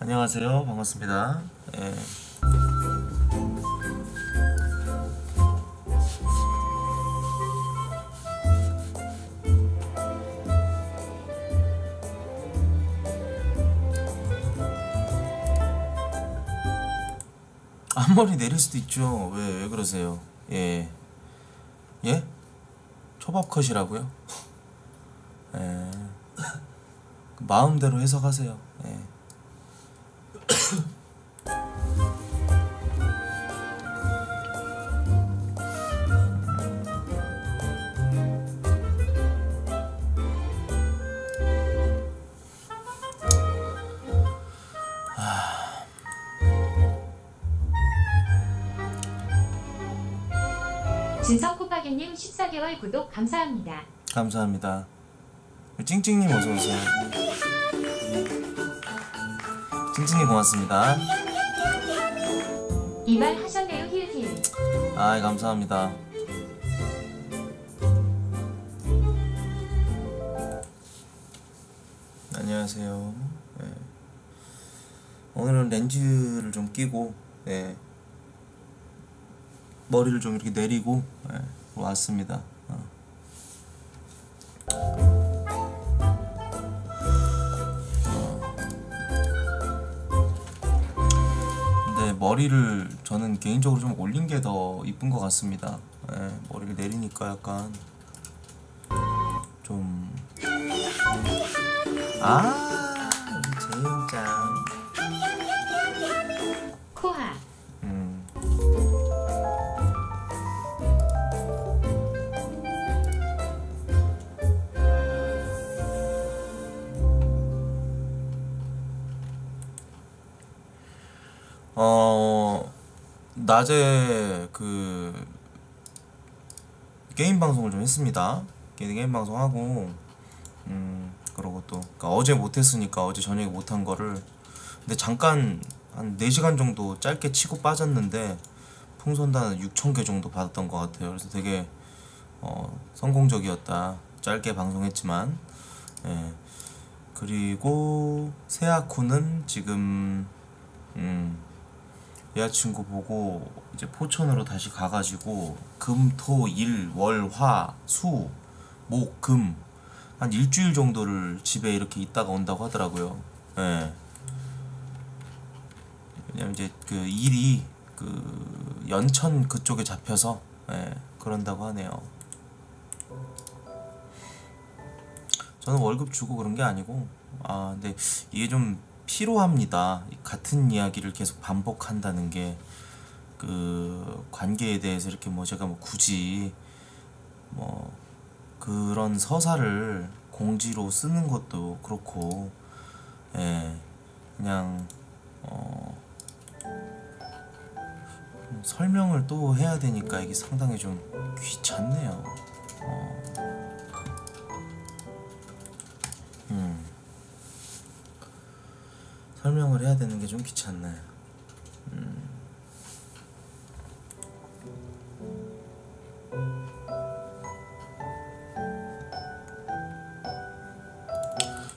안녕하세요. 반갑습니다. 예. 앞머리 내릴 수도 있죠. 왜, 왜 그러세요? 예. 예? 초밥 컷이라고요? 예. 그 마음대로 해석하세요. 예. 14개월 구독 감사합니다. 감사합니다. 찡찡님 어서 오세요. 찡찡님 고맙습니다. 이말 하셨네요 힐힐. 아 감사합니다. 안녕하세요. 네. 오늘은 렌즈를 좀 끼고 네. 머리를 좀 이렇게 내리고 네, 왔습니다. 머리를 저는 개인적으로 좀 올린 게 더 이쁜 것 같습니다. 예, 머리를 내리니까 약간 좀 아, 낮에 그 게임 방송을 좀 했습니다. 게- 게임 방송 하고 음 그러고 또 그러니까 어제 못했으니까 어제 저녁에 못한 거를 근데 잠깐 한 4시간 정도 짧게 치고 빠졌는데 풍선단 6,000개 정도 받았던 것 같아요. 그래서 되게 어, 성공적이었다. 짧게 방송했지만 예. 그리고 세아쿠는 지금 음, 여자친구 보고 이제 포천으로 다시 가가지고 금, 토, 일, 월, 화, 수, 목, 금 한 일주일 정도를 집에 이렇게 있다가 온다고 하더라고요. 예. 왜냐면 이제 그 일이 그 연천 그쪽에 잡혀서 예, 그런다고 하네요. 저는 월급 주고 그런 게 아니고 아 근데 이게 좀 피로합니다. 같은 이야기를 계속 반복한다는 게 그 관계에 대해서 이렇게 뭐 제가 뭐 굳이 뭐 그런 서사를 공지로 쓰는 것도 그렇고 예 그냥 어 설명을 또 해야 되니까 이게 상당히 좀 귀찮네요. 어. 설명을 해야 되는 게 좀 귀찮네. 음.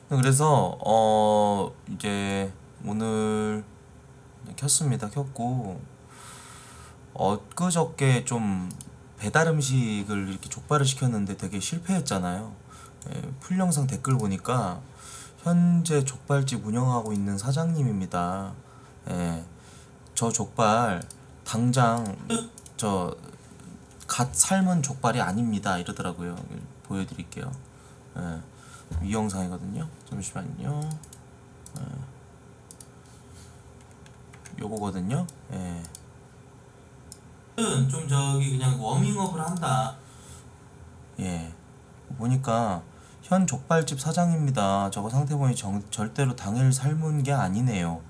그래서 어 이제 오늘 켰습니다. 켰고 엊그저께 좀 배달 음식을 이렇게 족발을 시켰는데 되게 실패했잖아요. 예, 풀 영상 댓글 보니까 현재 족발집 운영하고 있는 사장님입니다. 예, 저 족발 당장 저 갓 삶은 족발이 아닙니다. 이러더라고요. 보여드릴게요. 예, 이 영상이거든요. 잠시만요. 예, 요거거든요. 예. 좀 저기 그냥 워밍업을 한다. 예. 보니까 현 족발집 사장입니다. 저거 상태 보니 정, 절대로 당일 삶은 게 아니네요.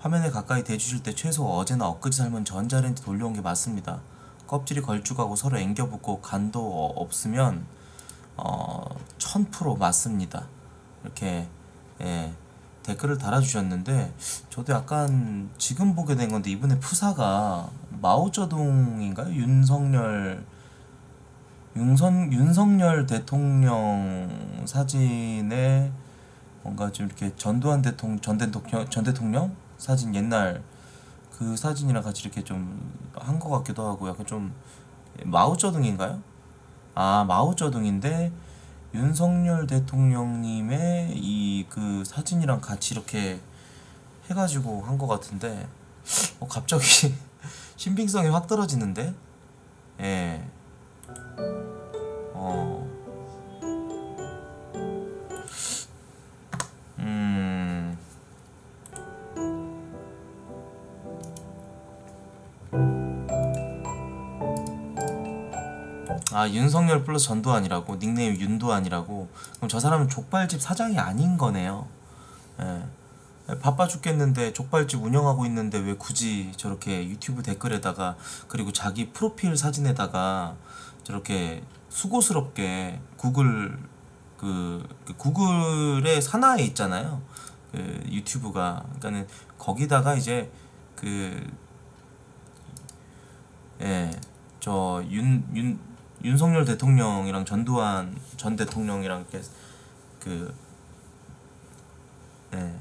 화면에 가까이 대주실 때 최소 어제나 엊그제 삶은 전자레인지 돌려온 게 맞습니다. 껍질이 걸쭉하고 서로 앵겨붙고 간도 어- 없으면 어, 1000% 맞습니다. 이렇게 예, 댓글을 달아주셨는데 저도 약간 지금 보게 된 건데 이번에 푸사가 마오쩌둥인가요? 윤석열 윤선, 윤석열 대통령 사진에 뭔가 좀 이렇게 전두환 대통령 전 대통령 전 대통령 사진 옛날 그 사진이랑 같이 이렇게 좀 한 것 같기도 하고 약간 좀 마오쩌둥인가요? 아 마오쩌둥인데 윤석열 대통령님의 이 그 사진이랑 같이 이렇게 해가지고 한 것 같은데 어, 갑자기 신빙성이 확 떨어지는데 예. 어. 음. 아 윤석열 플러스 전두환이라고 닉네임 윤두환이라고 그럼 저 사람은 족발집 사장이 아닌 거네요. 예. 바빠 죽겠는데 족발집 운영하고 있는데 왜 굳이 저렇게 유튜브 댓글에다가 그리고 자기 프로필 사진에다가 저렇게 수고스럽게 구글 그, 그 구글의 산하에 있잖아요. 그 유튜브가 그러니까는 거기다가 이제 그 예, 저 윤 윤 윤석열 대통령이랑 전두환 전 대통령이랑 그 예,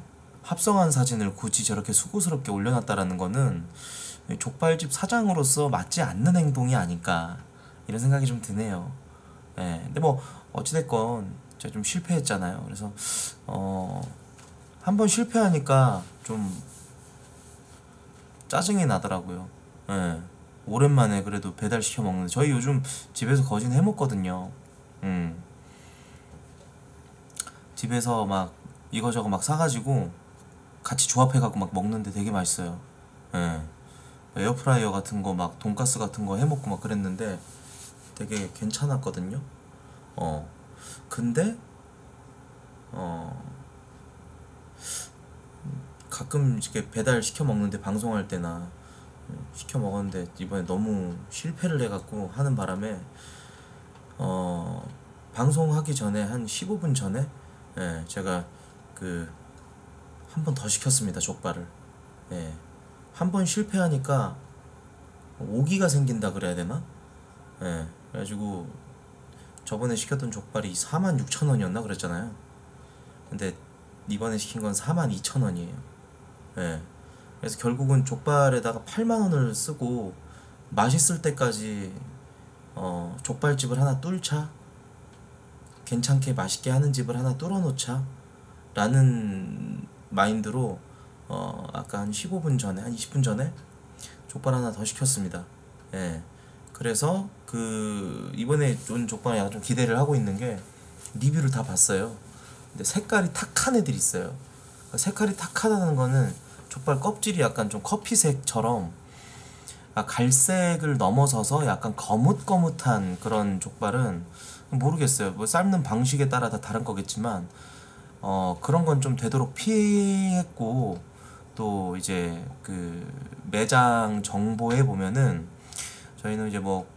합성한 사진을 굳이 저렇게 수고스럽게 올려놨다라는 거는 족발집 사장으로서 맞지 않는 행동이 아닐까 이런 생각이 좀 드네요. 예, 근데 뭐 어찌됐건 제가 좀 실패했잖아요. 그래서 어, 한 번 실패하니까 좀 짜증이 나더라고요. 예. 오랜만에 그래도 배달 시켜 먹는데 저희 요즘 집에서 거진 해 먹거든요. 음. 집에서 막 이거저거 막 사가지고 같이 조합해갖고 막 먹는데 되게 맛있어요. 예. 에어프라이어 같은 거 막 돈가스 같은 거 해 먹고 막 그랬는데 되게 괜찮았거든요. 어. 근데 어 가끔 이렇게 배달 시켜 먹는데 방송할 때나 시켜 먹었는데 이번에 너무 실패를 해갖고 하는 바람에 어 방송하기 전에 한 15분 전에 예, 제가 그 한 번 더 시켰습니다 족발을 예. 한 번 실패하니까 오기가 생긴다 그래야 되나? 예. 그래가지고 저번에 시켰던 족발이 46,000원이었나 그랬잖아요. 근데 이번에 시킨 건 42,000원이에요. 예. 그래서 결국은 족발에다가 8만 원을 쓰고 맛있을 때까지 어, 족발집을 하나 뚫자. 괜찮게 맛있게 하는 집을 하나 뚫어 놓자. 라는 마인드로 어, 아까 한 15분 전에, 한 20분 전에 족발 하나 더 시켰습니다. 예. 그래서 그 이번에 온 족발에 약간 좀 기대를 하고 있는 게 리뷰를 다 봤어요. 근데 색깔이 탁한 애들이 있어요. 그러니까 색깔이 탁하다는 거는 족발 껍질이 약간 좀 커피색처럼 아, 갈색을 넘어서서 약간 거뭇거뭇한 그런 족발은 모르겠어요. 뭐 삶는 방식에 따라 다 다른 거겠지만 어 그런 건 좀 되도록 피했고 또 이제 그 매장 정보에 보면은 저희는 이제 뭐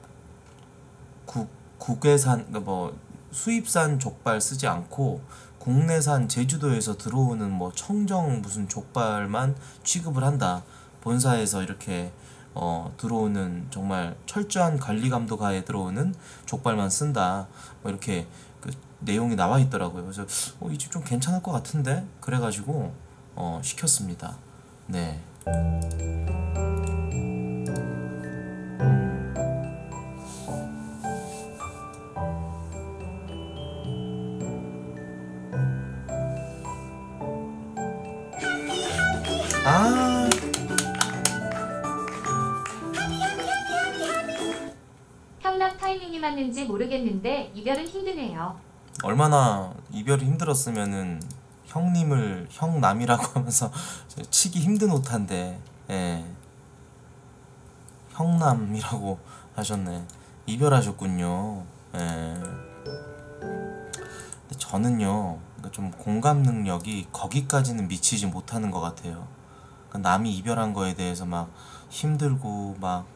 국, 국외산 그러니까 뭐 수입산 족발 쓰지 않고 국내산 제주도에서 들어오는 뭐 청정 무슨 족발만 취급을 한다. 본사에서 이렇게 어 들어오는 정말 철저한 관리 감독 하에 들어오는 족발만 쓴다. 뭐 이렇게 그 내용이 나와 있더라고요. 그래서 어, 이집 좀 괜찮을 것 같은데 그래가지고 어 시켰습니다. 네. 아 형남 타이밍이 맞는지 모르겠는데 이별은 힘드네요. 얼마나 이별이 힘들었으면은 형님을 형남이라고 하면서 치기 힘든 오타인데 예. 형남이라고 하셨네 이별하셨군요 예. 저는요 그러니까 좀 공감 능력이 거기까지는 미치지 못하는 것 같아요 그러니까 남이 이별한 거에 대해서 막 힘들고 막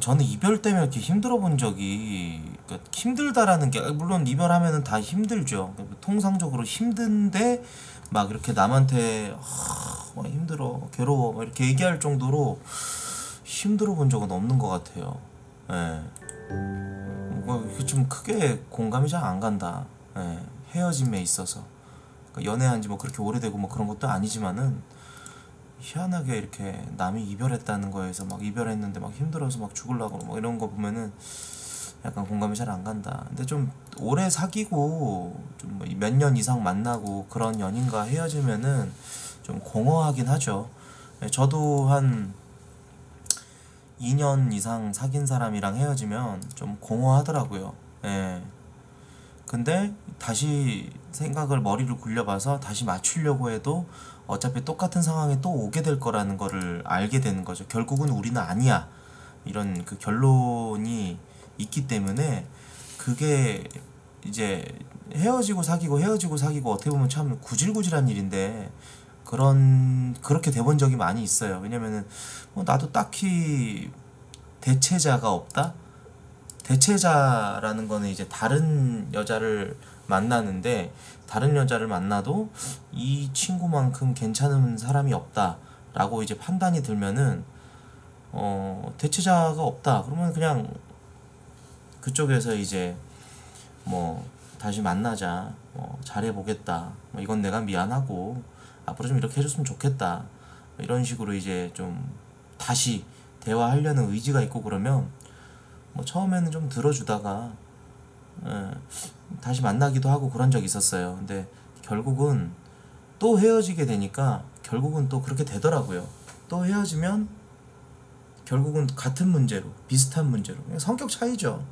저는 이별 때문에 이렇게 힘들어 본 적이 그러니까 힘들다라는 게 물론 이별하면은 다 힘들죠. 그러니까 통상적으로 힘든데 막 이렇게 남한테 아, 막 힘들어, 괴로워 막 이렇게 얘기할 정도로 힘들어 본 적은 없는 것 같아요. 예. 뭐 좀 크게 공감이 잘 안 간다. 예. 헤어짐에 있어서 그러니까 연애한 지 뭐 그렇게 오래되고 뭐 그런 것도 아니지만은 희한하게 이렇게 남이 이별했다는 거에서 막 이별했는데 막 힘들어서 막 죽을라고 뭐 이런 거 보면은 약간 공감이 잘 안 간다. 근데 좀 오래 사귀고 좀 몇 년 이상 만나고 그런 연인과 헤어지면은 좀 공허하긴 하죠. 예, 저도 한 2년 이상 사귄 사람이랑 헤어지면 좀 공허하더라고요. 예. 근데 다시 생각을 머리를 굴려봐서 다시 맞추려고 해도 어차피 똑같은 상황에 또 오게 될 거라는 거를 알게 되는 거죠. 결국은 우리는 아니야. 이런 그 결론이 있기 때문에 그게 이제 헤어지고 사귀고 헤어지고 사귀고 어떻게 보면 참 구질구질한 일인데 그런 그렇게 돼본 적이 많이 있어요. 왜냐면은 뭐 나도 딱히 대체자가 없다. 대체자라는 거는 이제 다른 여자를 만나는데 다른 여자를 만나도 이 친구만큼 괜찮은 사람이 없다라고 이제 판단이 들면은 어 대체자가 없다. 그러면 그냥 그쪽에서 이제 뭐 다시 만나자. 뭐 잘해 보겠다. 뭐 이건 내가 미안하고 앞으로 좀 이렇게 해줬으면 좋겠다. 뭐 이런 식으로 이제 좀 다시 대화하려는 의지가 있고 그러면 뭐 처음에는 좀 들어주다가 예, 다시 만나기도 하고 그런 적이 있었어요. 근데 결국은 또 헤어지게 되니까 결국은 또 그렇게 되더라고요. 또 헤어지면 결국은 같은 문제로 비슷한 문제로 성격 차이죠.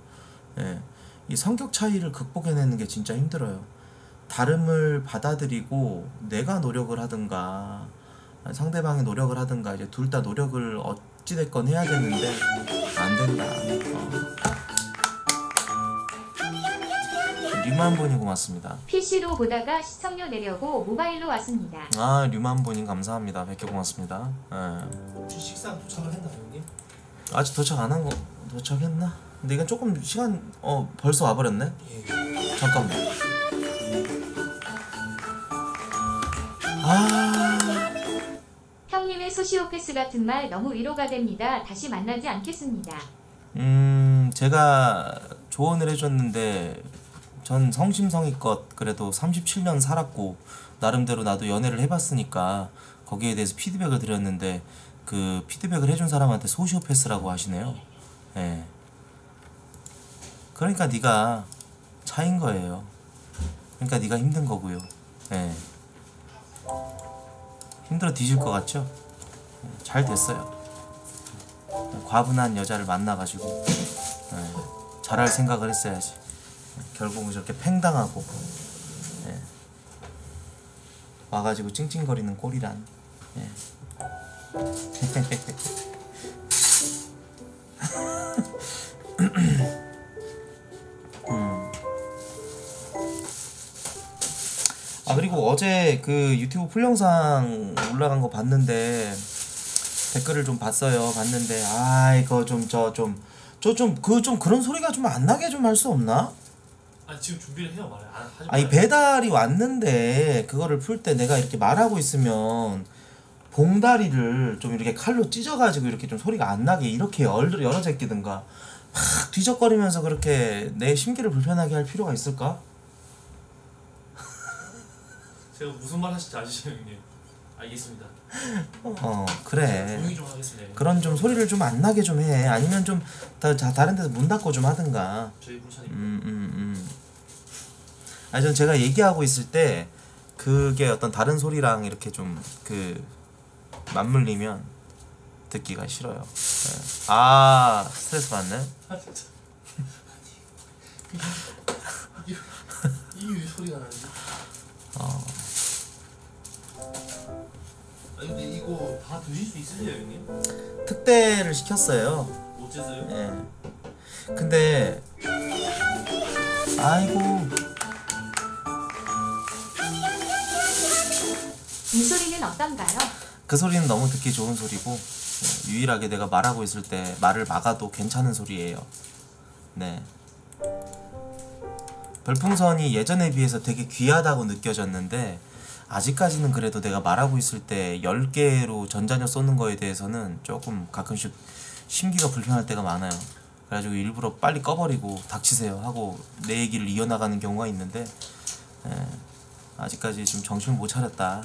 예. 이 성격 차이를 극복해내는 게 진짜 힘들어요. 다름을 받아들이고 내가 노력을 하든가 상대방이 노력을 하든가 이제 둘 다 노력을 어 찌됐건 해야 되는데 안 된다. 어. 류만본이 고맙습니다. PC로 보다가 시청료 내려고 모바일로 왔습니다. 아 류만본님 감사합니다. 백개 고맙습니다. 예. 혹시 식사 도착을 했나요, 형님? 아직 도착 안 한 거 도착했나? 근데 이건 조금 시간 어 벌써 와버렸네. 예. 잠깐만. 아 형님의 소시오패스 같은 말 너무 위로가 됩니다. 다시 만나지 않겠습니다. 음, 제가 조언을 해줬는데 전 성심성의껏 그래도 37년 살았고 나름대로 나도 연애를 해봤으니까 거기에 대해서 피드백을 드렸는데 그 피드백을 해준 사람한테 소시오패스라고 하시네요. 예. 그러니까 네가 차인 거예요. 그러니까 네가 힘든 거고요. 예. 힘들어 뒤질 것 같죠? 예, 잘 됐어요. 과분한 여자를 만나가지고 예, 잘할 생각을 했어야지 예, 결국은 저렇게 팽당하고 예, 와가지고 찡찡거리는 꼴이란 예. 아 그리고 어제 그 유튜브 풀 영상 올라간 거 봤는데 댓글을 좀 봤어요. 봤는데 아 이거 좀 저 좀 저 좀 그 좀 그런 소리가 좀 안 나게 좀 할 수 없나? 아니 지금 준비를 해요, 말해. 안 하지 아니 마요. 배달이 왔는데 그거를 풀 때 내가 이렇게 말하고 있으면 봉다리를 좀 이렇게 칼로 찢어가지고 이렇게 좀 소리가 안 나게 이렇게 열 열어 제끼든가 막 뒤적거리면서 그렇게 내 심기를 불편하게 할 필요가 있을까? 제가 무슨 말 하실지 아시죠, 형님? 알겠습니다. 어 그래 조용히 좀 하겠습니다. 그런 좀 소리를 좀 안 나게 좀 해 아니면 좀 다, 다- 다른 데서 문 닫고 좀 하든가 저희 불찬이 음, 음, 음. 아니 전 제가 얘기하고 있을 때 그게 어떤 다른 소리랑 이렇게 좀 그 맞물리면 듣기가 싫어요. 네. 아 스트레스 받네. 아 진짜. 이게 이게 왜 소리가 나는지. 어. 아니 근데 이거 다 드실 수 있으세요, 형님? 특대를 시켰어요. 어째서요? 예. 근데 아이고 이 소리는 어떤가요? 그 소리는 너무 듣기 좋은 소리고 네, 유일하게 내가 말하고 있을 때 말을 막아도 괜찮은 소리예요. 네. 별풍선이 예전에 비해서 되게 귀하다고 느껴졌는데 아직까지는 그래도 내가 말하고 있을 때 10개로 전자녀 쏘는 거에 대해서는 조금 가끔씩 심기가 불편할 때가 많아요. 그래가지고 일부러 빨리 꺼버리고 닥치세요 하고 내 얘기를 이어나가는 경우가 있는데 예. 아직까지 좀 정신을 못 차렸다.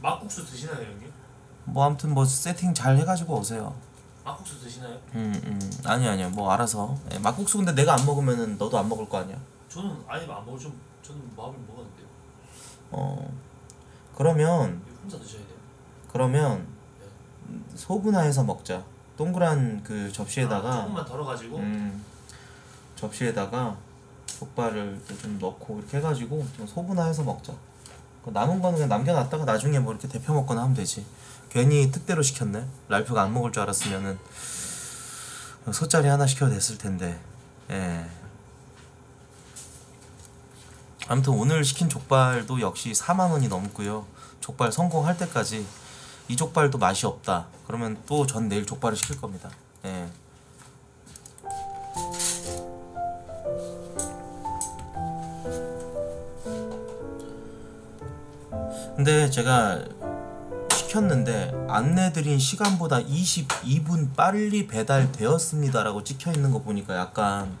막국수 드시나요 형님? 뭐 아무튼 뭐 세팅 잘 해가지고 오세요. 막국수 드시나요? 음, 음. 아니 아니야. 뭐 알아서. 예, 막국수 근데 내가 안 먹으면은 너도 안 먹을 거 아니야. 저는 아니면 안 먹을 좀 저는 밥을 먹었는데요. 어. 그러면 혼자 드셔야 돼요. 그러면 소분화 해서 먹자. 동그란 그 접시에다가 아, 조금만 덜어가지고 음, 접시에다가 족발을 좀 넣고 이렇게 해가지고 좀 소분화해서 먹자. 그 남은 거는 그냥 남겨놨다가 나중에 뭐 이렇게 데펴 먹거나 하면 되지. 괜히 특대로 시켰네. 랄프가 안 먹을 줄 알았으면은 소짜리 하나 시켜도 됐을 텐데. 예. 아무튼 오늘 시킨 족발도 역시 4만 원이 넘고요. 족발 성공할 때까지 이 족발도 맛이 없다. 그러면 또 전 내일 족발을 시킬 겁니다. 예. 근데 제가 시켰는데 안내드린 시간보다 22분 빨리 배달되었습니다라고 찍혀 있는 거 보니까 약간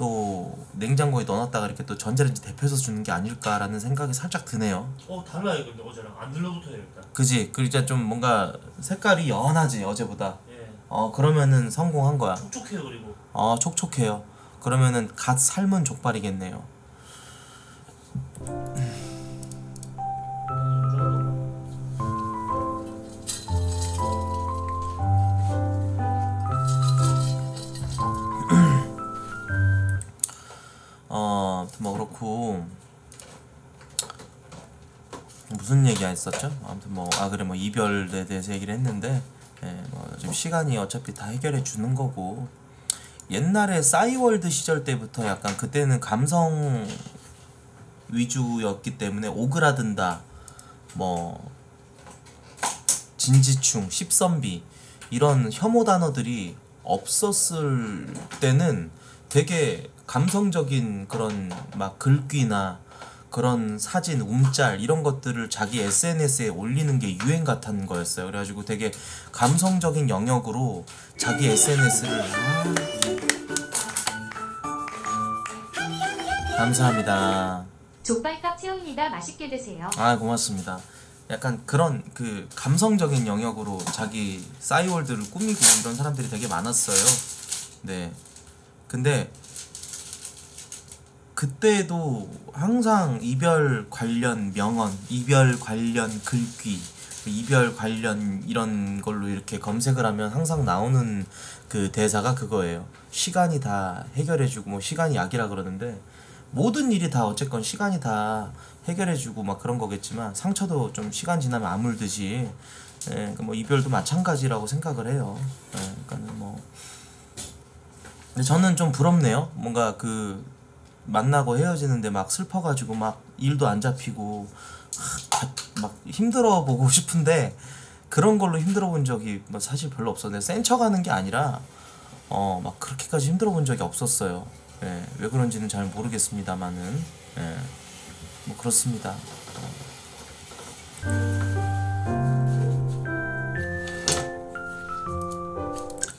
또 냉장고에 넣어놨다가 이렇게 또 전자레인지 데펴서 주는 게 아닐까라는 생각이 살짝 드네요. 어 달라요 근데 어제랑 안 들러붙어요 일단. 그지? 이제 좀 뭔가 색깔이 연하지 어제보다. 예. 어 그러면은 성공한 거야. 촉촉해요 그리고. 어 촉촉해요. 그러면은 갓 삶은 족발이겠네요. 그렇고 무슨 얘기 했었죠? 아무튼 뭐 아 그래 뭐 이별에 대해서 얘기를 했는데 예, 뭐 지금 시간이 어차피 다 해결해 주는 거고 옛날에 싸이월드 시절 때부터 약간 그때는 감성 위주였기 때문에 오그라든다 뭐 진지충, 십선비 이런 혐오 단어들이 없었을 때는 되게 감성적인 그런 막 글귀나 그런 사진, 움짤 이런 것들을 자기 SNS에 올리는 게 유행 같은 거였어요. 그래가지고 되게 감성적인 영역으로 자기 SNS를 감사합니다. 족발값 채웁니다. 맛있게 드세요. 아 고맙습니다. 약간 그런 그 감성적인 영역으로 자기 싸이월드를 꾸미고 이런 사람들이 되게 많았어요. 네. 근데 그때도 항상 이별 관련 명언, 이별 관련 글귀, 이별 관련 이런 걸로 이렇게 검색을 하면 항상 나오는 그 대사가 그거예요. 시간이 다 해결해주고 뭐 시간이 약이라 그러는데 모든 일이 다 어쨌건 시간이 다 해결해주고 막 그런 거겠지만 상처도 좀 시간 지나면 아물듯이 예, 그러니까 뭐 이별도 마찬가지라고 생각을 해요. 예, 그러니까는 뭐 저는 좀 부럽네요. 뭔가 그 만나고 헤어지는데 막 슬퍼가지고 막 일도 안 잡히고 하, 막 힘들어 보고 싶은데 그런 걸로 힘들어 본 적이 뭐 사실 별로 없었는데 센 척하는 게 아니라 어 막 그렇게까지 힘들어 본 적이 없었어요. 예, 왜 그런지는 잘 모르겠습니다만은 예, 뭐 그렇습니다.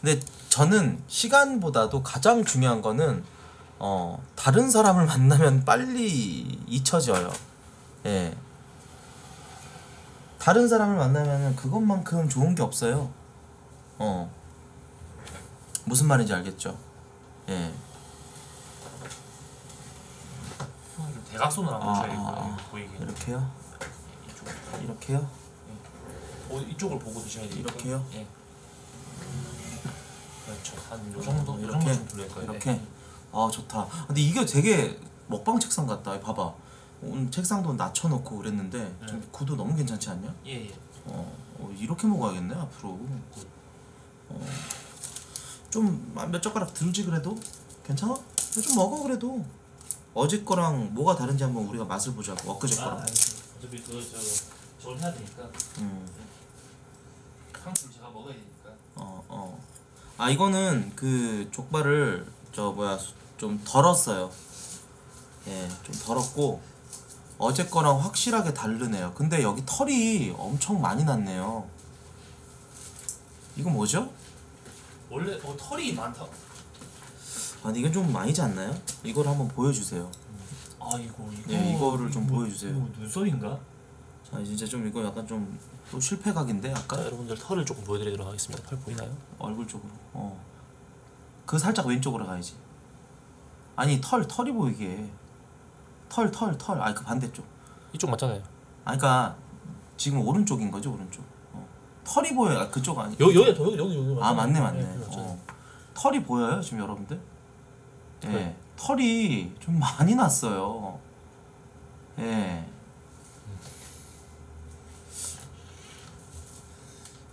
근데 저는 시간보다도 가장 중요한 거는 어 다른 사람을 만나면 빨리 잊혀져요. 예. 다른 사람을 만나면은 그것만큼 좋은 게 없어요. 어. 무슨 말인지 알겠죠? 예. 좀 대각선으로 한번 아, 쳐야겠고 아, 아. 보이게. 이렇게요? 이쪽. 이렇게요? 어, 이쪽을 보고 드셔야 돼요. 이렇게요? 예. 그렇죠. 한 요 정도, 요 이렇게? 정도 좀 돌릴 거예요. 이렇게? 네. 아 좋다. 근데 이게 되게 먹방 책상 같다. 봐봐. 오늘 책상도 낮춰놓고 그랬는데 좀 네. 구도 너무 괜찮지 않냐? 예, 예. 어, 어, 이렇게 먹어야겠네 앞으로. 어, 좀몇 젓가락 들지 그래도 괜찮아? 좀 먹어 그래도. 어제 거랑 뭐가 다른지 한번 우리가 맛을 보자고. 엊그제 아, 거랑. 알겠습니다. 어차피 그거 저 저걸 해야 되니까 음, 상품 제가 먹어야 되니까. 어, 어. 아 이거는 그 족발을 저 뭐야 좀 덜었어요. 예, 좀 덜었고 어제 거랑 확실하게 다르네요. 근데 여기 털이 엄청 많이 났네요. 이거 뭐죠? 원래 어, 털이 많다. 아, 근데 이건 좀 아니지 않나요? 이걸 한번 보여주세요. 아이고 이거 네, 이거를 좀 이거 보여주세요. 이거 눈썹인가? 자 이제 좀 이거 약간 좀 또 실패각인데 자 아까 여러분들 털을 조금 보여드리도록 하겠습니다. 털 보이나요? 얼굴 쪽으로. 어. 그 살짝 왼쪽으로 가야지. 아니 털 털이 보이게. 털 털 털. 아니 그 반대쪽. 이쪽 맞잖아요. 아니 그러니까 지금 오른쪽인 거죠 오른쪽. 어. 털이 보여요. 아, 그쪽 아니. 여기 여기 여기 여기 여기 아 맞네 맞잖아요. 맞네. 네. 어. 털이 보여요 지금 여러분들? 예. 네. 털이 좀 많이 났어요. 예.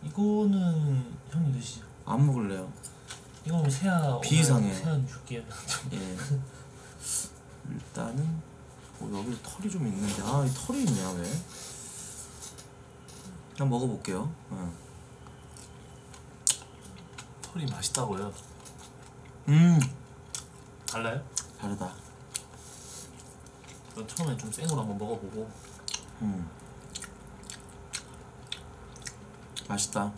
이거는 형님 드시죠. 안 먹을래요. 이거는 세아 비이상해. 세아 줄게요. 예. 일단은 어, 여기 털이 좀 있는데 아 이 털이 있냐 왜? 한번 먹어볼게요. 어. 털이 맛있다고요. 음 달라요? 다르다. 전 처음에 좀 생으로 한번 먹어보고 음 맛있다.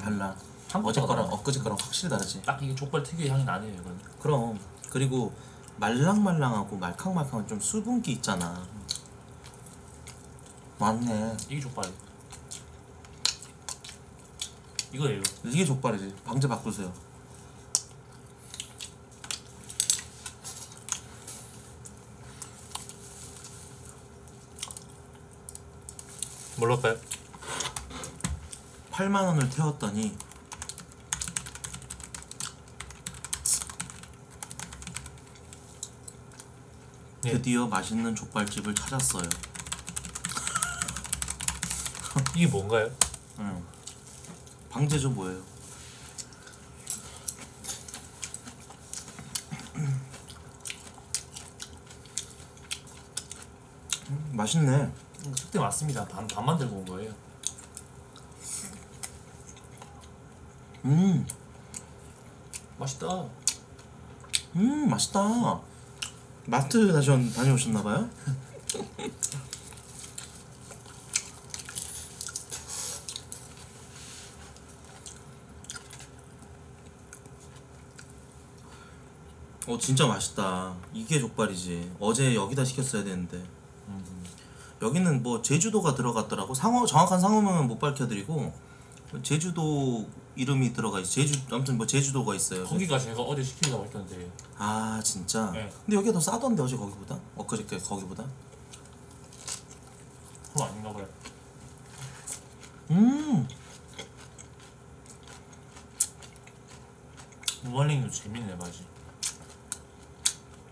달라. 한국 어제 거랑 거랑 엊그제 거랑 확실히 다르지. 딱 이게 족발 특유의 향이 나네요 이건. 그럼 그리고 말랑말랑하고 말캉말캉한 좀 수분기 있잖아. 맞네. 이게 족발. 이거예요. 이게 족발이지. 방제 바꾸세요. 뭘로 할까요? 8만 원을 태웠더니 드디어 맛있는 족발집을 찾았어요. 이게 뭔가요? 응. 방제죠 뭐예요? 음, 맛있네. 그때 맞습니다. 반 반만 들고 온 거예요. 음, 맛있다. 음 맛있다. 마트 다시 다녀오셨나봐요? 어 진짜 맛있다. 이게 족발이지. 어제 여기다 시켰어야 되는데. 음. 여기는 뭐 제주도가 들어갔더라고. 상호 정확한 상호명은 못 밝혀드리고 제주도 이름이 들어가 있어. 제주 아무튼 뭐 제주도가 있어요. 거기가 제가 어제 시키려고 했던데 아 진짜. 네. 근데 여기가 더 싸던데 어제 거기보다? 엊그저께 거기보다? 그럼 아닌가 봐요. 음 무말랭이도 재밌네 맛이.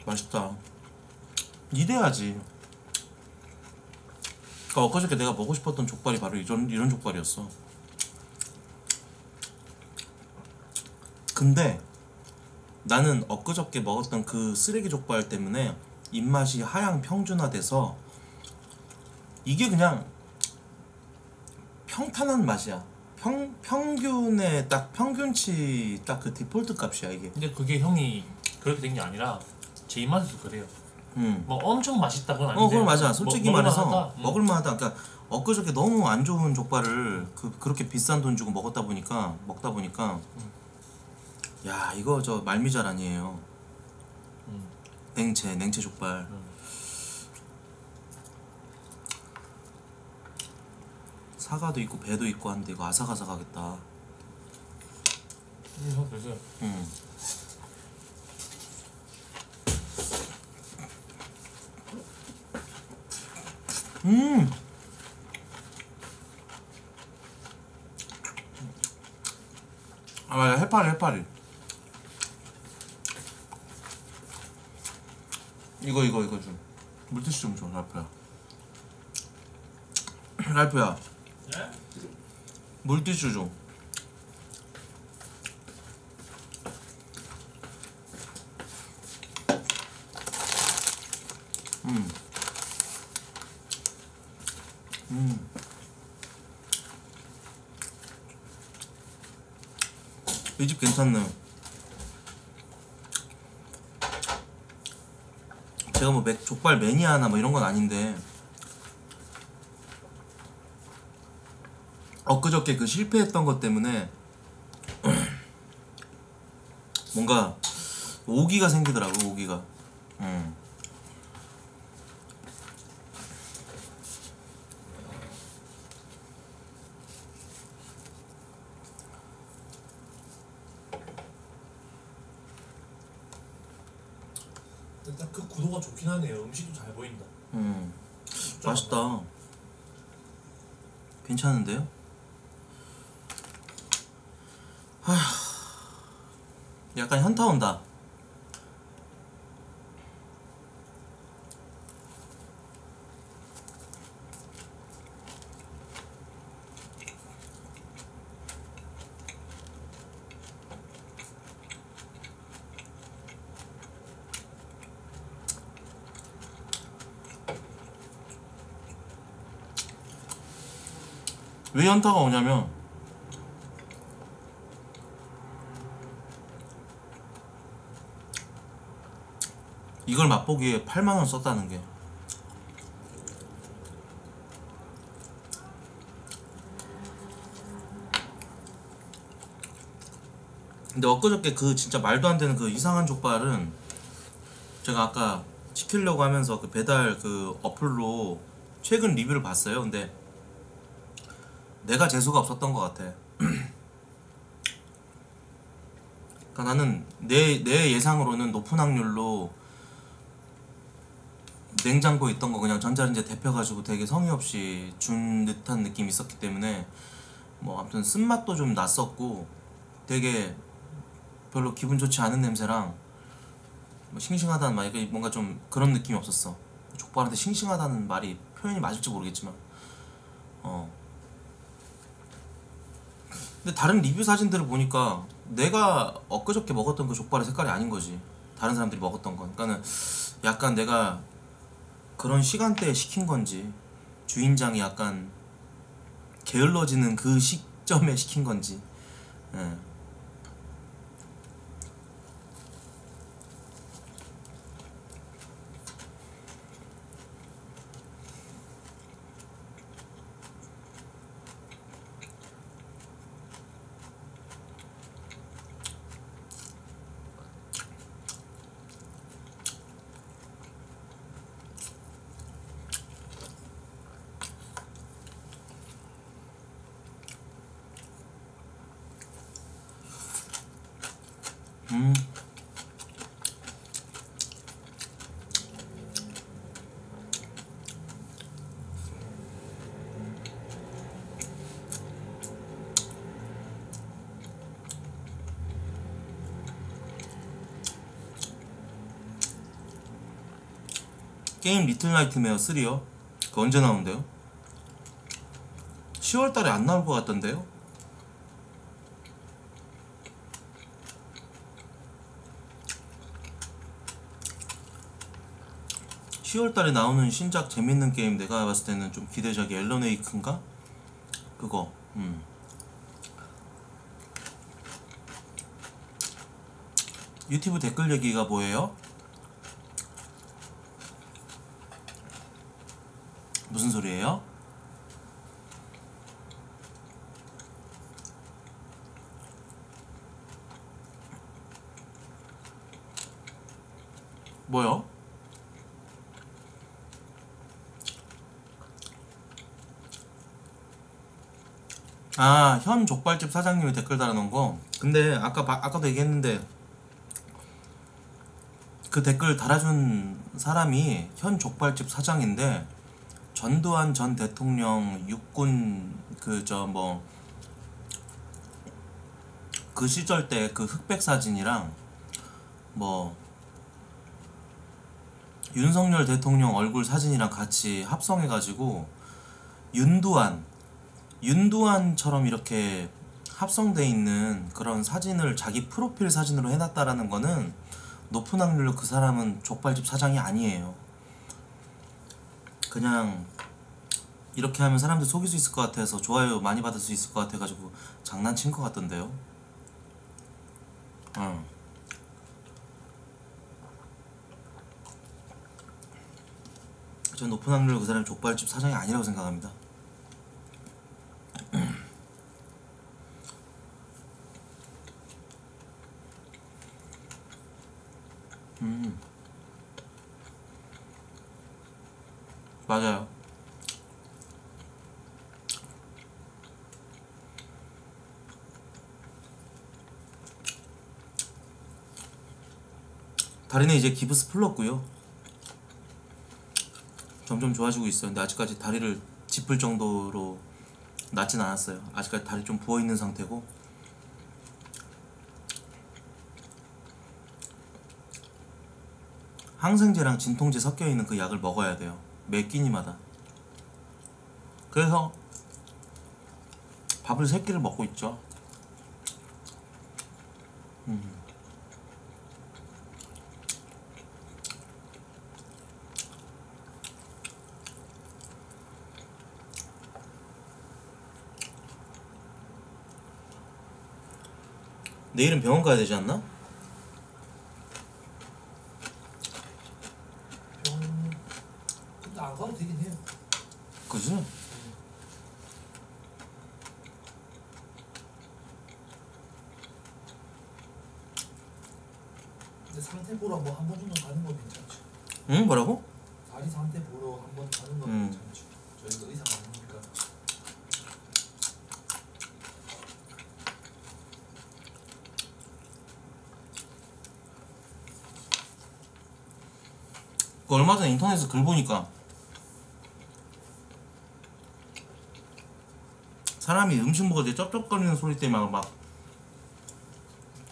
맛있다. 이래야지. 그러니까 엊그저께 내가 먹고 싶었던 족발이 바로 이런 이런 족발이었어. 근데 나는 엊그저께 먹었던 그 쓰레기 족발 때문에 입맛이 하향 평준화돼서 이게 그냥 평탄한 맛이야. 평 평균의 딱 평균치 딱 그 디폴트 값이야 이게. 근데 그게 형이 그렇게 된 게 아니라 제 입맛에서 그래요. 음. 뭐 엄청 맛있다 그건 아닌데. 어, 그건 맞아. 솔직히 먹- 말해서 먹을만하다. 음. 그러니까 엊그저께 너무 안 좋은 족발을 그 그렇게 비싼 돈 주고 먹었다 보니까 먹다 보니까 야 이거 저 말미잘 아니에요. 음. 냉채 냉채 족발. 음. 사과도 있고 배도 있고 한데 이거 아삭아삭하겠다. 음, 형 드세요. 음. 음. 아 맞아 해파리 해파리. 이거 이거 이거 좀 물티슈 좀 줘, 랄프야. 랄프야 네? 물티슈 좀. 음. 음. 이 집 괜찮네. 제가 뭐 맥, 족발 매니아나 뭐 이런 건 아닌데 엊그저께 그 실패했던 것 때문에 뭔가 오기가 생기더라고 오기가. 음. 일단 그 구도가 좋긴 하네요. 음식도 잘 보인다. 음 맛있다 괜찮은데요? 하 약간 현타 온다 왜 현타가 오냐면 이걸 맛보기에 8만원 썼다는 게. 근데 엊그저께 그 진짜 말도 안 되는 그 이상한 족발은 제가 아까 시키려고 하면서 그 배달 그 어플로 최근 리뷰를 봤어요. 근데 내가 재수가 없었던 것 같아. 그러니까 나는 내, 내 예상으로는 높은 확률로 냉장고에 있던 거 그냥 전자레인지에 데펴가지고 되게 성의 없이 준 듯한 느낌이 있었기 때문에 뭐 아무튼 쓴맛도 좀 났었고 되게 별로 기분 좋지 않은 냄새랑 뭐 싱싱하다는 말 뭔가 좀 그런 느낌이 없었어 족발한테 싱싱하다는 말이 표현이 맞을지 모르겠지만 어 근데 다른 리뷰 사진들을 보니까 내가 엊그저께 먹었던 그 족발의 색깔이 아닌 거지. 다른 사람들이 먹었던 건. 그러니까는 약간 내가 그런 시간대에 시킨 건지 주인장이 약간 게을러지는 그 시점에 시킨 건지. 예. 게임 리틀 나이트메어 3요? 그거 언제 나온대요? 10월달에 안 나올 것 같던데요? 10월달에 나오는 신작 재밌는 게임 내가 봤을 때는 좀 기대작이 앨런 웨이크인가? 그거 음. 유튜브 댓글 얘기가 뭐예요? 무슨 소리예요? 뭐요? 아, 현 족발집 사장님이 댓글 달아놓은 거. 근데 아까 바- 아까도 얘기했는데 그 댓글 달아준 사람이 현 족발집 사장인데 전두환 전 대통령 육군 그 저 뭐 그 시절 때 그 흑백 사진이랑 뭐 윤석열 대통령 얼굴 사진이랑 같이 합성해가지고 윤두환 윤두환처럼 이렇게 합성돼 있는 그런 사진을 자기 프로필 사진으로 해놨다라는 거는 높은 확률로 그 사람은 족발집 사장이 아니에요. 그냥 이렇게 하면 사람들 속일 수 있을 것 같아서 좋아요 많이 받을 수 있을 것 같아가지고 장난친 것 같던데요. 어. 전 높은 확률로 그 사람이 족발집 사장이 아니라고 생각합니다. 맞아요. 다리는 이제 기브스 풀렀고요. 점점 좋아지고 있어요. 근데 아직까지 다리를 짚을 정도로 낫진 않았어요. 아직까지 다리 좀 부어 있는 상태고. 항생제랑 진통제 섞여 있는 그 약을 먹어야 돼요. 매 끼니마다. 그래서 밥을 세 끼를 먹고 있죠. 내일은 병원 가야 되지 않나? 병 근데 안 가도 되긴 해요. 그지? 근데 상태 보러 뭐 한 번 정도 가는 건 괜찮죠. 응? 뭐라고? 다리 상태 보러 한 번 가는 건 음. 괜찮죠. 저희가 의사 아니니까. 그 얼마 전에 인터넷에서 글 보니까 사람이 음식 먹을 때 쩝쩝거리는 소리 때문에 막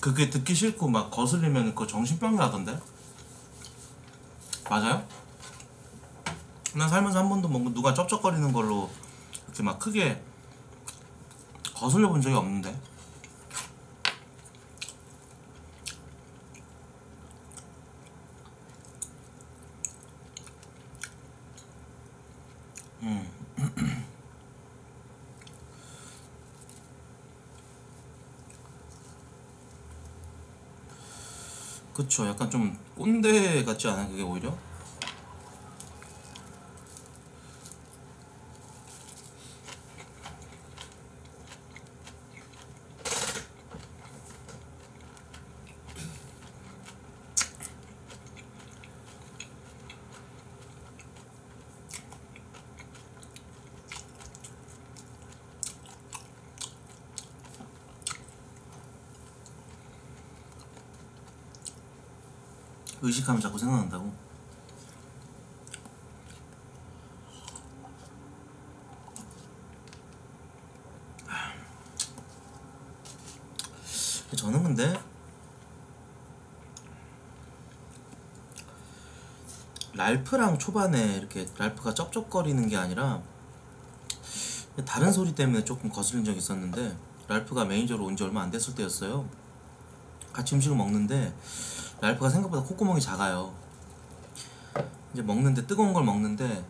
그게 듣기 싫고 막 거슬리면 그 정신병이 나던데 맞아요? 난 살면서 한 번도 뭔가 누가 쩝쩝거리는 걸로 이렇게 막 크게 거슬려 본 적이 없는데 그쵸 약간 좀 꼰대 같지 않아요 그게 오히려? 의식하면 자꾸 생각난다고. 저는 근데 랄프랑 초반에 이렇게 랄프가 쩝쩝거리는 게 아니라 다른 소리 때문에 조금 거슬린 적이 있었는데 랄프가 매니저로 온 지 얼마 안 됐을 때였어요. 같이 음식을 먹는데 랄프가 생각보다 콧구멍이 작아요. 이제 먹는데 뜨거운 걸 먹는데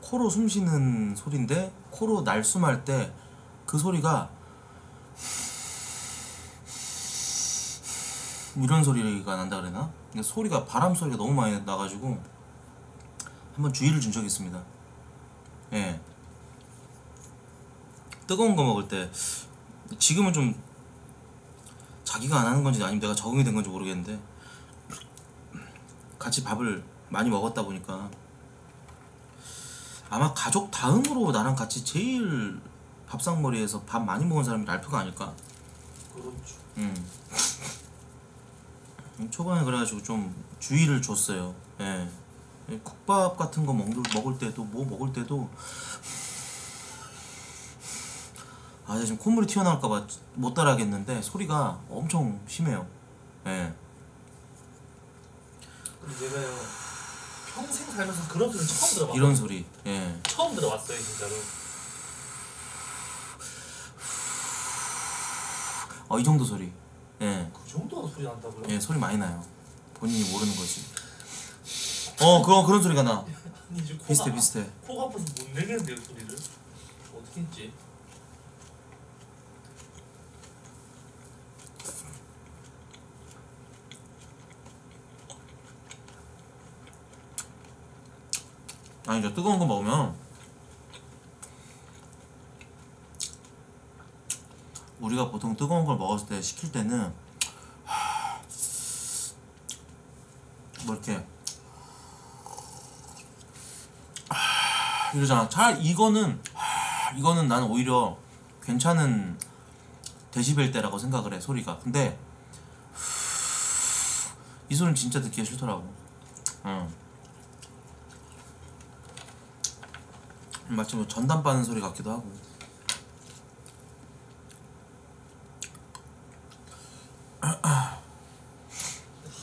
코로 숨 쉬는 소리인데 코로 날숨할 때 그 소리가 이런 소리가 난다 그래나? 근데 소리가 바람 소리가 너무 많이 나가지고 한번 주의를 준 적이 있습니다. 예. 뜨거운 거 먹을 때 지금은 좀 자기가 안 하는 건지 아니면 내가 적응이 된 건지 모르겠는데 같이 밥을 많이 먹었다 보니까 아마 가족 다음으로 나랑 같이 제일 밥상머리에서 밥 많이 먹은 사람이 랄프가 아닐까? 그렇죠. 음. 초반에 그래가지고 좀 주의를 줬어요. 예. 예, 국밥 같은 거 먹을, 먹을 때도 뭐 먹을 때도 아 지금 콧물이 튀어나올까봐 못 따라하겠는데 소리가 엄청 심해요. 예. 제가요 평생 살면서 그런 소리 처음 들어봤어요. 이런 소리. 예. 처음 들어봤어요 진짜로. 어 이 정도 소리. 예. 그 정도로 소리 난다고요? 예, 소리 많이 나요. 본인이 모르는 거지. 어, 그거 그런 소리가 나. 아니 이제 코가 비슷해, 비슷해. 코가 아파서 못 내겠는데요 소리를. 어떻게 했지? 아니, 저 뜨거운 거 먹으면 우리가 보통 뜨거운 걸 먹었을 때 시킬 때는 하, 뭐 이렇게 하, 이러잖아. 잘 이거는 하, 이거는 나는 오히려 괜찮은 데시벨대라고 생각을 해 소리가. 근데 이 소리는 진짜 듣기가 싫더라고 응 마치 뭐 전담 빠는 소리 같기도 하고.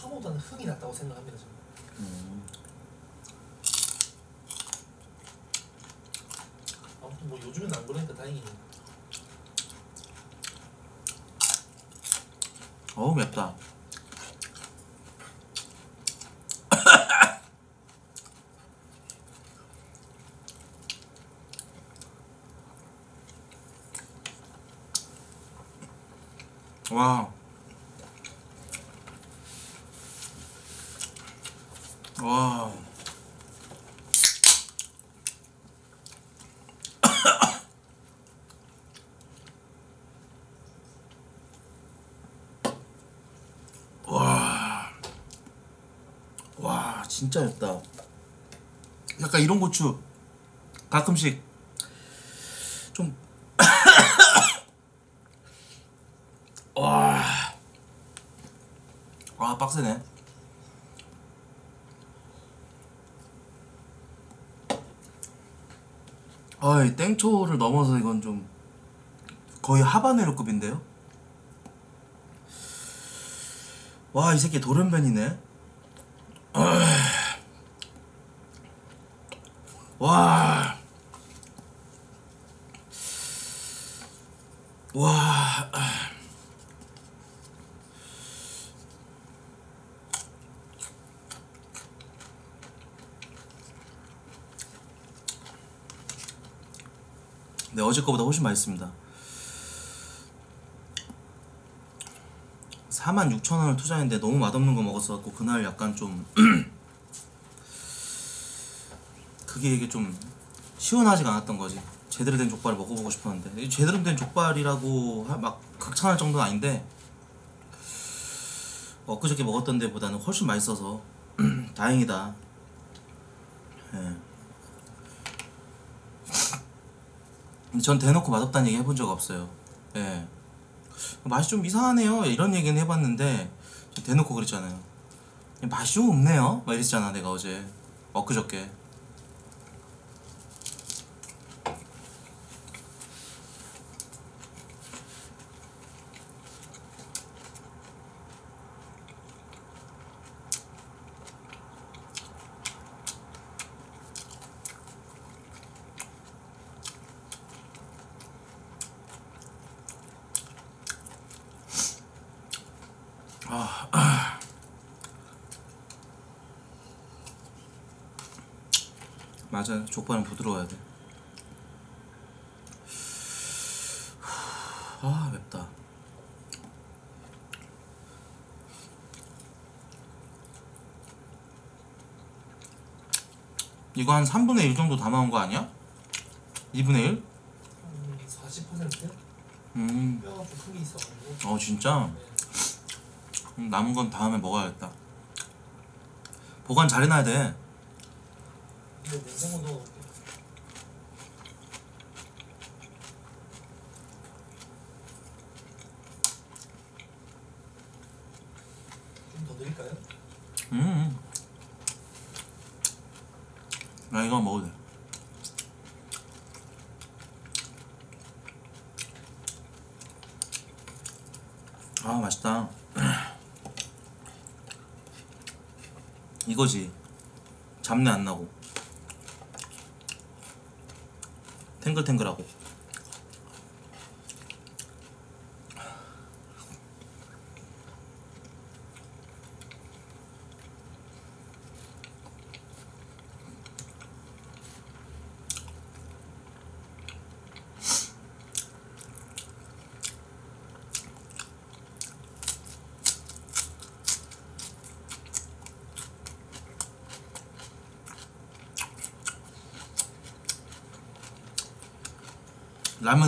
하보다는 흙이 낫다고 생각합니다 저는. 아무튼 뭐 요즘엔 안 그러니까 다행이네 어우 맵다 와. 와. 와 진짜 맵다 약간 이런 고추 가끔씩 좀 와. 와 빡세네. 아이 땡초를 넘어서 이건 좀 거의 하바네로급인데요? 와 이 새끼 돌연변이네 어제 거보다 훨씬 맛있습니다. 46,000원을 투자했는데 너무 맛없는 거 먹었어 갖고 그날 약간 좀 그게 이게 좀 시원하지가 않았던 거지. 제대로 된 족발을 먹어보고 싶었는데 이 제대로 된 족발이라고 하- 막 극찬할 정도는 아닌데 엊그저께 먹었던 데보다는 훨씬 맛있어서 다행이다. 예. 근데 전 대놓고 맛없다는 얘기 해본 적 없어요. 예. 맛이 좀 이상하네요. 이런 얘기는 해봤는데 저 대놓고 그랬잖아요. 맛이 좀 없네요. 막 이랬잖아 내가 어제 엊그저께. 맞아 족발은 부드러워야 돼. 아 맵다. 이거 한 3분의 1 정도 담아온 거 아니야? 2분의 1? 한 40% 음, 뼈가 있어가지고 어 진짜? 네. 음, 남은 건 다음에 먹어야겠다. 보관 잘 해놔야 돼. 근데 냉장고 넣어놓을게 좀더 드릴까요? 음. 나 이거 먹어도 돼. 아 맛있다. 이거지. 잡내 안 나고. 탱글탱글하고.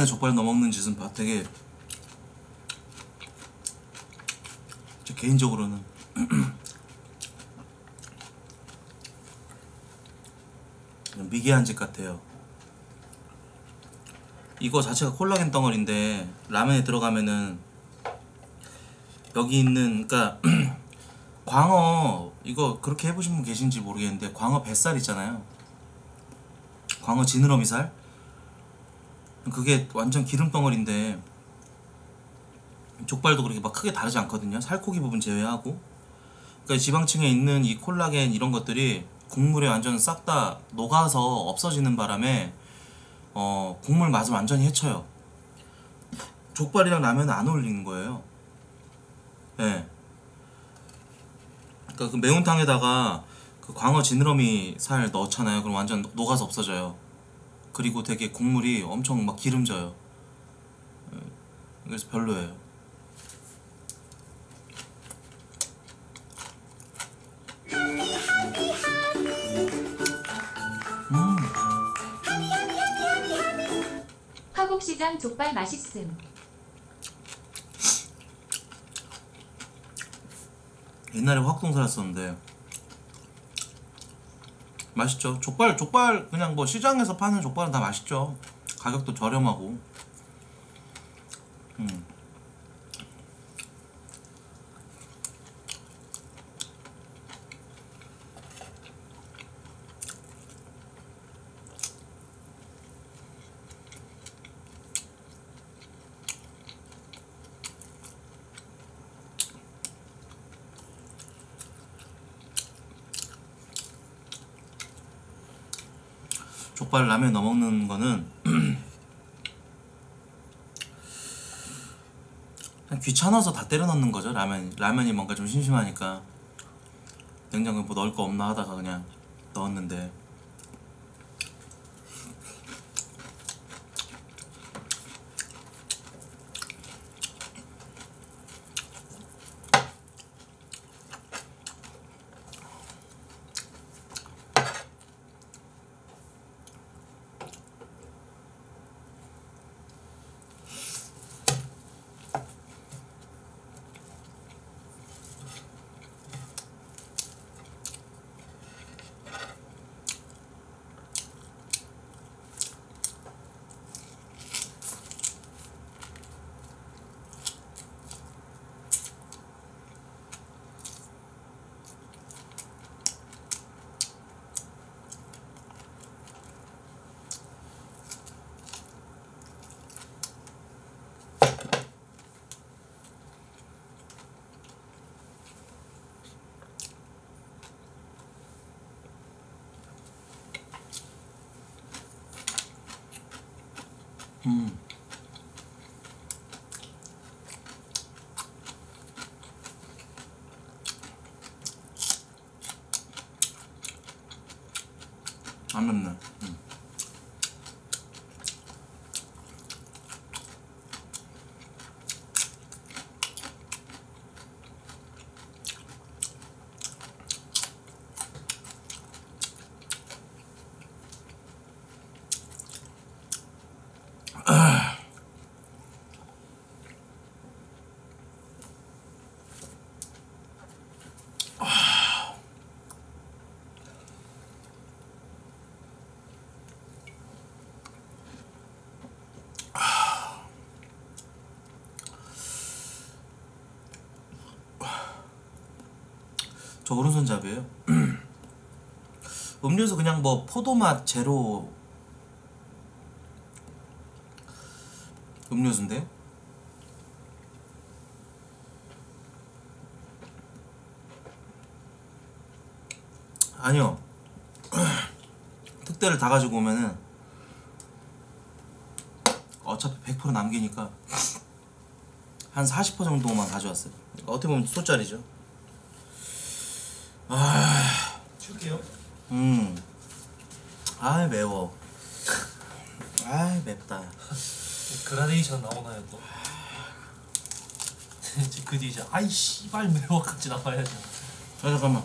라면에 족발 넣어 먹는 짓은 봐 되게 저 개인적으로는 미개한 짓 같아요. 이거 자체가 콜라겐 덩어리인데 라면에 들어가면은 여기 있는 그러니까 광어 이거 그렇게 해보신 분 계신지 모르겠는데 광어 뱃살 있잖아요. 광어 지느러미 살. 그게 완전 기름 덩어리인데 족발도 그렇게 막 크게 다르지 않거든요. 살코기 부분 제외하고. 그러니까 지방층에 있는 이 콜라겐 이런 것들이 국물에 완전 싹 다 녹아서 없어지는 바람에 어 국물 맛을 완전히 해쳐요. 족발이랑 라면은 안 어울리는 거예요. 예. 그러니까 그 매운탕에다가 그 광어 지느러미 살 넣잖아요. 그럼 완전 녹아서 없어져요. 그리고 되게 국물이 엄청 막 기름져요. 예. 그래서 별로예요. 음. 화곡시장 족발 맛있음. 옛날에 확동 살았었는데 맛있죠. 족발 족발 그냥 뭐 시장에서 파는 족발은 다 맛있죠. 가격도 저렴하고. 음. 족발 라면 넣어 먹는 거는 귀찮아서 다 때려 넣는 거죠. 라면 라면이 뭔가 좀 심심하니까. 냉장고에 뭐 넣을 거 없나 하다가 그냥 넣었는데 저 오른손잡이에요. 음료수 그냥 뭐 포도맛 제로 음료수인데요. 아니요. 특대를 다 가지고 오면은 어차피 100% 남기니까 한 40% 정도만 가져왔어요. 어떻게 보면 소짜리죠. 줄게요. 음. 아 매워. 아 맵다. 그라데이션 나오나요 또? 이제 그 뒤에 이제 아이 씨발 매워 같이 나와야죠. 아 잠깐만.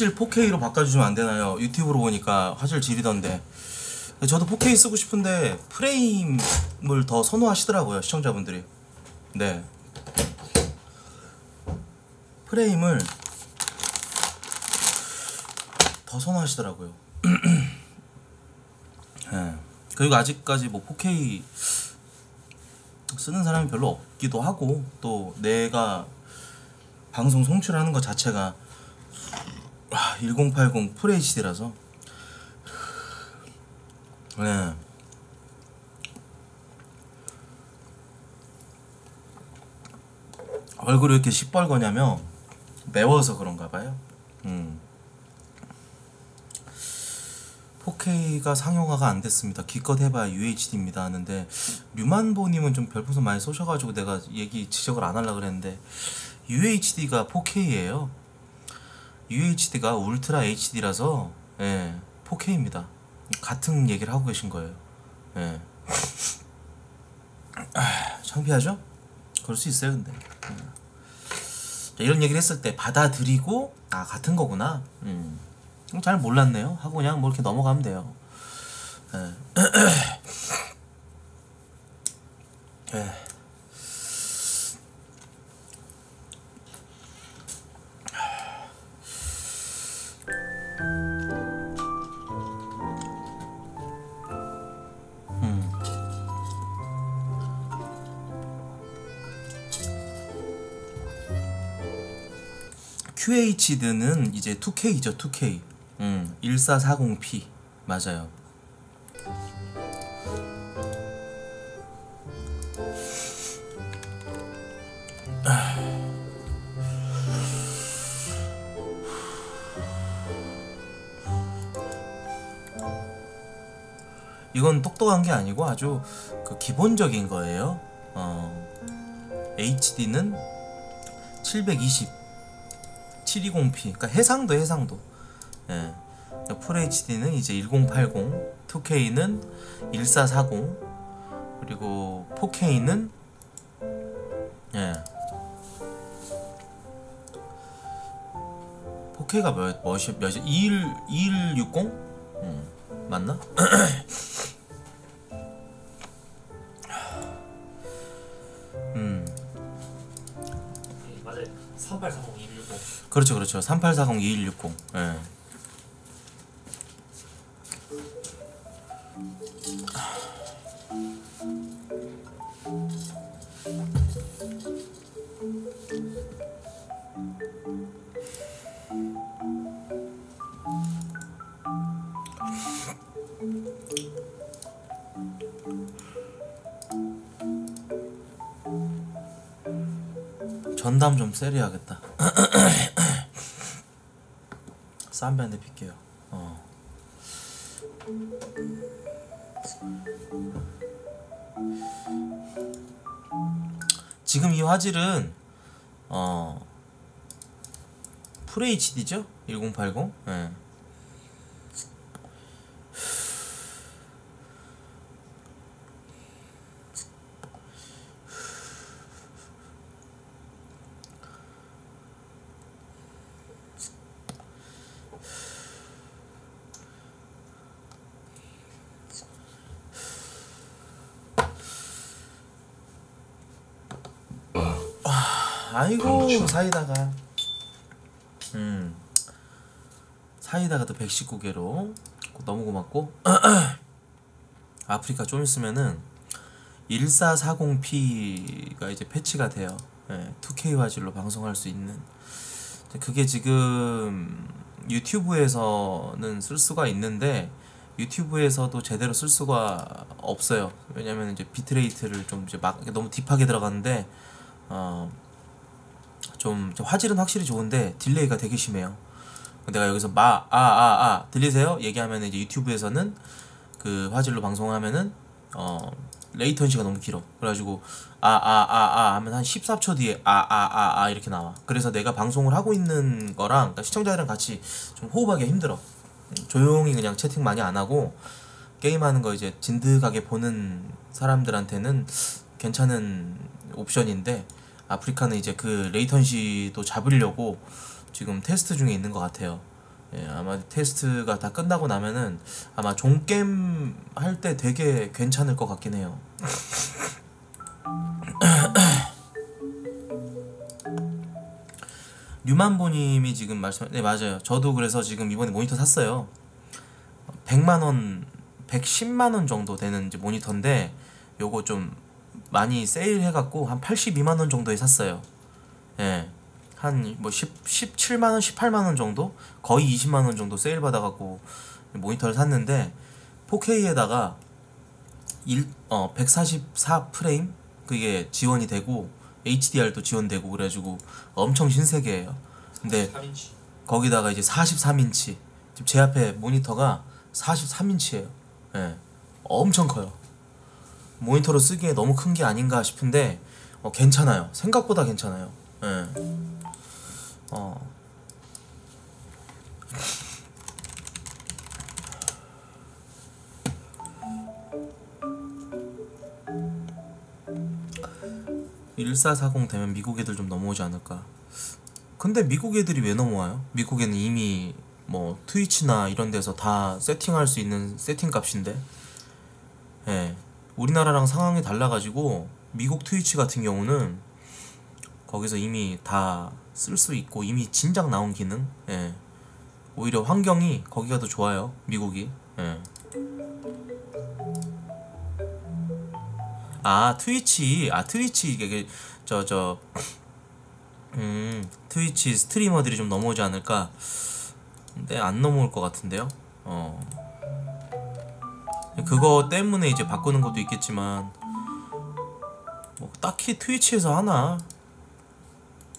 화질 4K로 바꿔주시면 안 되나요? 유튜브로 보니까 화질 지리던데. 저도 4K 쓰고 싶은데 프레임을 더 선호하시더라고요 시청자분들이. 네. 프레임을 더 선호하시더라고요. 예. 그리고 아직까지 뭐 4K 쓰는 사람이 별로 없기도 하고 또 내가 방송 송출하는 것 자체가 1080 FHD라서 네. 얼굴이 이렇게 시뻘거냐면 매워서 그런가 봐요. 음. 4K가 상용화가 안 됐습니다. 기껏 해봐야 UHD입니다 하는데 류만보님은 좀 별풍선 많이 쏘셔가지고 내가 얘기 지적을 안 하려 그랬는데 UHD가 4K예요. UHD가 울트라 HD라서 예, 4K입니다. 같은 얘기를 하고 계신 거예요. 예. 아, 창피하죠? 그럴 수 있어요, 근데. 예. 자, 이런 얘기를 했을 때 받아들이고 아 같은 거구나. 음. 음, 잘 몰랐네요. 하고 그냥 뭐 이렇게 넘어가면 돼요. 예. 예. QHD는 이제 2K죠, 2K. 음, 1440p 맞아요. 이건 똑똑한 게 아니고 아주 그 기본적인 거예요. 어, HD는 720 720p 그러니까 해상도 해상도 예. FHD는 이제 1080 2K는 1440 그리고 4K는 예 4K가 몇, 몇이, 몇이, 21, 2160? 음, 맞나? 그렇죠, 그렇죠. 3840, 2160. 예. 전담 좀 세리하겠다. 필게요. 어. 지금 이 화질은 어 FHD죠? 1080. 예. 아이고 사이다가. 음. 사이다가 또 119개로. 너무 고맙고. 아프리카 좀 있으면은 1440p가 이제 패치가 돼요. 예, 2K 화질로 방송할 수 있는. 그게 지금 유튜브에서는 쓸 수가 있는데 유튜브에서도 제대로 쓸 수가 없어요. 왜냐면 이제 비트레이트를 좀 이제 막 너무 딥하게 들어갔는데 어 좀 화질은 확실히 좋은데 delay가 되게 심해요. 내가 여기서 마 아 아 아 들리세요? 얘기하면 이제 유튜브에서는 그 화질로 방송하면은 어 latency가 너무 길어. 그래가지고 아 아 아 아 하면 한 14초 뒤에 아 아 아 아 이렇게 나와. 그래서 내가 방송을 하고 있는 거랑 그러니까 시청자들이랑 같이 좀 호흡하기 힘들어. 음, 조용히 그냥 채팅 많이 안 하고 게임하는 거 이제 진득하게 보는 사람들한테는 괜찮은 옵션인데 아프리카는 이제 그 레이턴시도 잡으려고 지금 테스트 중에 있는 것 같아요. 예, 아마 테스트가 다 끝나고 나면은 아마 종겜 할 때 되게 괜찮을 것 같긴 해요. 류만보님이 지금 말씀, 네 맞아요. 저도 그래서 지금 이번에 모니터 샀어요. 100만 원, 110만 원 정도 되는 모니터인데 요거 좀 많이 세일해갖고 한 82만 원 정도에 샀어요. 예. 한뭐 10, 17만 원, 18만 원 정도? 거의 20만 원 정도 세일 받아갖고 모니터를 샀는데 4K에다가 1, 어, 144 프레임 그게 지원이 되고 HDR도 지원되고 그래가지고 엄청 신세계예요. 근데 3인치. 거기다가 이제 43인치 지금 제 앞에 모니터가 43인치예요. 예. 엄청 커요. 모니터로 쓰기에 너무 큰 게 아닌가 싶은데 어, 괜찮아요. 생각보다 괜찮아요. 예. 어. (1440) 되면 미국 애들 좀 넘어오지 않을까 근데 미국 애들이 왜 넘어와요? 미국에는 이미 뭐 트위치나 이런 데서 다 세팅할 수 있는 세팅 값인데 예 우리나라랑 상황이 달라가지고 미국 트위치 같은 경우는 거기서 이미 다 쓸 수 있고 이미 진작 나온 기능? 예. 오히려 환경이 거기가 더 좋아요 미국이. 예. 아 트위치. 아 트위치 이게 저 저 음 트위치 스트리머들이 좀 넘어오지 않을까? 근데 안 넘어올 것 같은데요? 어 그거 때문에 이제 바꾸는 것도 있겠지만 뭐 딱히 트위치에서 하나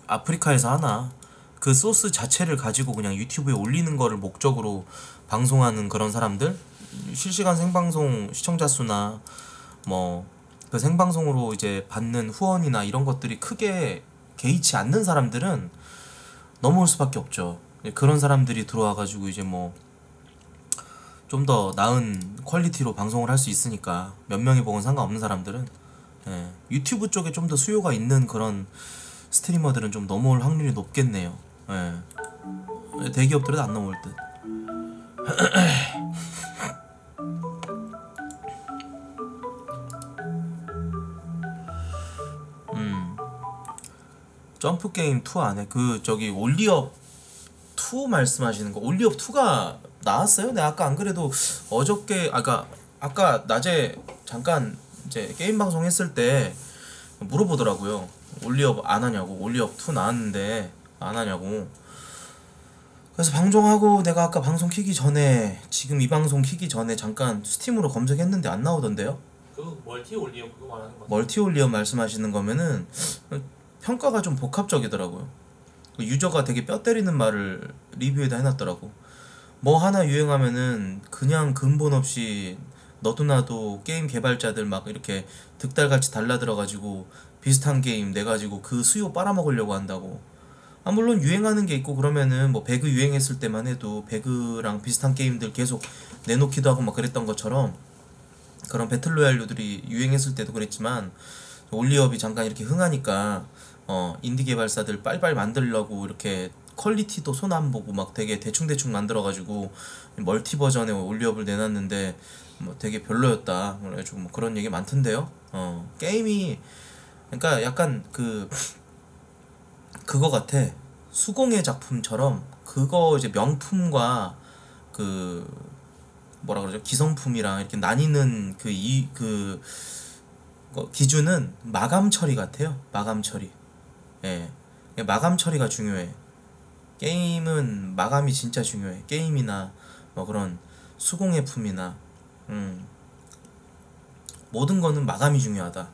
아프리카에서 하나 그 소스 자체를 가지고 그냥 유튜브에 올리는 거를 목적으로 방송하는 그런 사람들 실시간 생방송 시청자 수나 뭐 그 생방송으로 이제 받는 후원이나 이런 것들이 크게 개의치 않는 사람들은 넘어올 수밖에 없죠. 그런 사람들이 들어와가지고 이제 뭐 좀 더 나은 퀄리티로 방송을 할 수 있으니까 몇 명이 보건 상관없는 사람들은 예, 유튜브 쪽에 좀 더 수요가 있는 그런 스트리머들은 좀 넘어올 확률이 높겠네요. 예. 대기업들은 안 넘어올 듯. 음. 점프 게임 2 안에 그 저기 올리업 2 말씀하시는 거 올리업 2가 나왔어요? 네 아까 안 그래도 어저께 아까 아까 낮에 잠깐 이제 게임 방송 했을 때 물어보더라고요. Only Up 안 하냐고 Only Up 2 나왔는데 안 하냐고. 그래서 방송하고 내가 아까 방송 키기 전에 지금 이 방송 키기 전에 잠깐 스팀으로 검색했는데 안 나오던데요? 그 멀티 올리오 그거 말하는 거. 멀티 올리어 말씀하시는 거면은 평가가 좀 복합적이더라고요. 그 유저가 되게 뼈 때리는 말을 리뷰에다 해놨더라고. 뭐 하나 유행하면은 그냥 근본 없이 너도 나도 게임 개발자들 막 이렇게 득달같이 달라들어가지고 비슷한 게임 내가지고 그 수요 빨아먹으려고 한다고. 아 물론 유행하는 게 있고 그러면은 뭐 배그 유행했을 때만 해도 배그랑 비슷한 게임들 계속 내놓기도 하고 막 그랬던 것처럼 그런 battle royale류들이 유행했을 때도 그랬지만 Only Up이 잠깐 이렇게 흥하니까 어 인디 개발사들 빨빨 만들려고 이렇게 quality도 손 안 보고 막 되게 대충대충 만들어가지고 멀티 버전의 Only Up을 내놨는데 뭐 되게 별로였다. 그래가지고 뭐 그런 얘기 많던데요? 어 게임이 그러니까 약간 그 그거 같아. 수공예 작품처럼 그거 이제 명품과 그 뭐라 그러죠? 기성품이랑 이렇게 나뉘는 그 이 그 기준은 마감 처리 같아요. 마감 처리. 예. 마감 처리가 중요해 게임은 마감이 진짜 중요해 게임이나 뭐 그런 수공예품이나 음 모든 거는 마감이 중요하다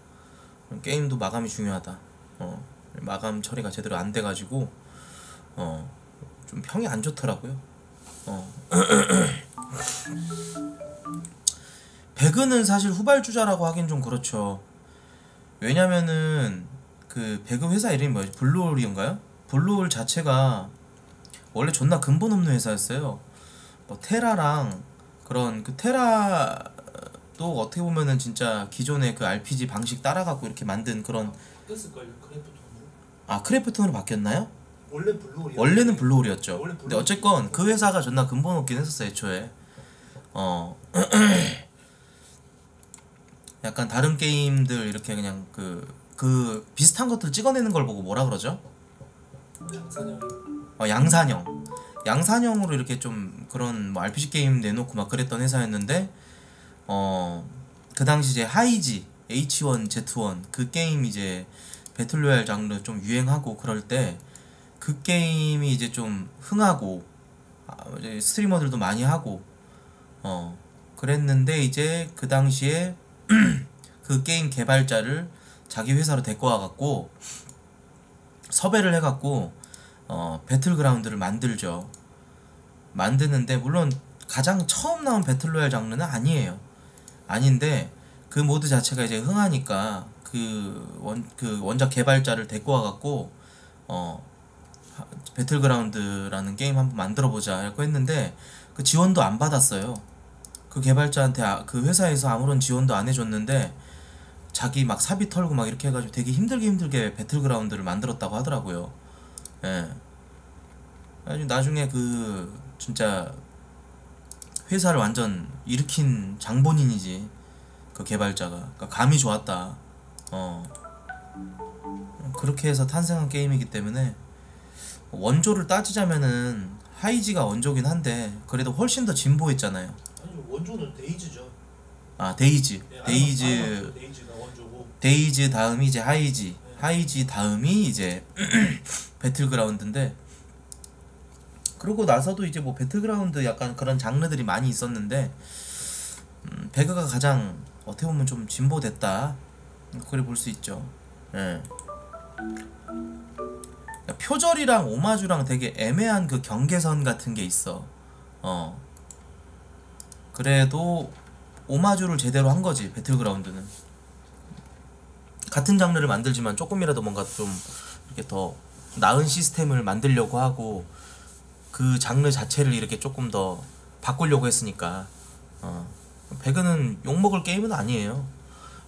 게임도 마감이 중요하다 어 마감 처리가 제대로 안 돼가지고 어 좀 평이 안 좋더라고요 어 배그는 사실 후발주자라고 하긴 좀 그렇죠. 왜냐면은 그 배그 회사 이름이 뭐지? 블루홀이인가요? 블루홀 자체가 원래 존나 근본 없는 회사였어요. 뭐 테라랑 그런 그 테라도 어떻게 보면은 진짜 기존의 그 RPG 방식 따라갖고 이렇게 만든 그런 바뀌었을걸요 크래프톤으로. 아 크래프톤으로 바뀌었나요? 원래 블루홀이 원래는 블루홀이었죠. 원래 근데 블루홀. 어쨌건 그 회사가 존나 근본 없긴 했었어 애초에. 어. 약간 다른 게임들 이렇게 그냥 그, 그 비슷한 것들 찍어내는 걸 보고 뭐라 그러죠? 양산형 어, 양산형. 양산형으로 이렇게 좀 그런 뭐 RPG 게임 내놓고 막 그랬던 회사였는데, 어, 그 당시 이제 하이지, H1Z1, 그 게임 이제 battle royale 장르 좀 유행하고 그럴 때, 그 게임이 이제 좀 흥하고, 아, 이제 streamer들도 많이 하고, 어, 그랬는데 이제 그 당시에 그 게임 개발자를 자기 회사로 데리고 와갖고, 섭외를 해갖고, 어, 배틀그라운드를 만들죠. 만드는데 물론 가장 처음 나온 battle royale 장르는 아니에요. 아닌데 그 mod 자체가 이제 흥하니까 그 원 그 원작 개발자를 데리고 와갖고 어 하- 배틀그라운드라는 게임 한번 만들어 보자 라고 했는데 그 지원도 안 받았어요. 그 개발자한테 아, 그 회사에서 아무런 지원도 안 해줬는데 자기 막 사비 털고 막 이렇게 해가지고 되게 힘들게 힘들게 배틀그라운드를 만들었다고 하더라고요. 예. 나중에 그 진짜 회사를 완전 일으킨 장본인이지 그 개발자가 그러니까 감이 좋았다. 어 그렇게 해서 탄생한 게임이기 때문에 원조를 따지자면은 하이지가 원조긴 한데 그래도 훨씬 더 진보했잖아요. 아니 원조는 데이즈죠 아 데이즈, 예, 데이즈, 원조고 데이즈 다음이 이제 하이지, 하이지 다음이 이제 배틀그라운드인데 그러고 나서도 이제 뭐 배틀그라운드 약간 그런 장르들이 많이 있었는데 음, 배그가 가장 어떻게 보면 좀 진보됐다 그래 볼 수 있죠. 예. 그러니까 표절이랑 오마주랑 되게 애매한 그 경계선 같은 게 있어. 어. 그래도 오마주를 제대로 한 거지 배틀그라운드는. 같은 장르를 만들지만 조금이라도 뭔가 좀 이렇게 더 나은 시스템을 만들려고 하고 그 장르 자체를 이렇게 조금 더 바꾸려고 했으니까 어. 배그는 욕먹을 게임은 아니에요.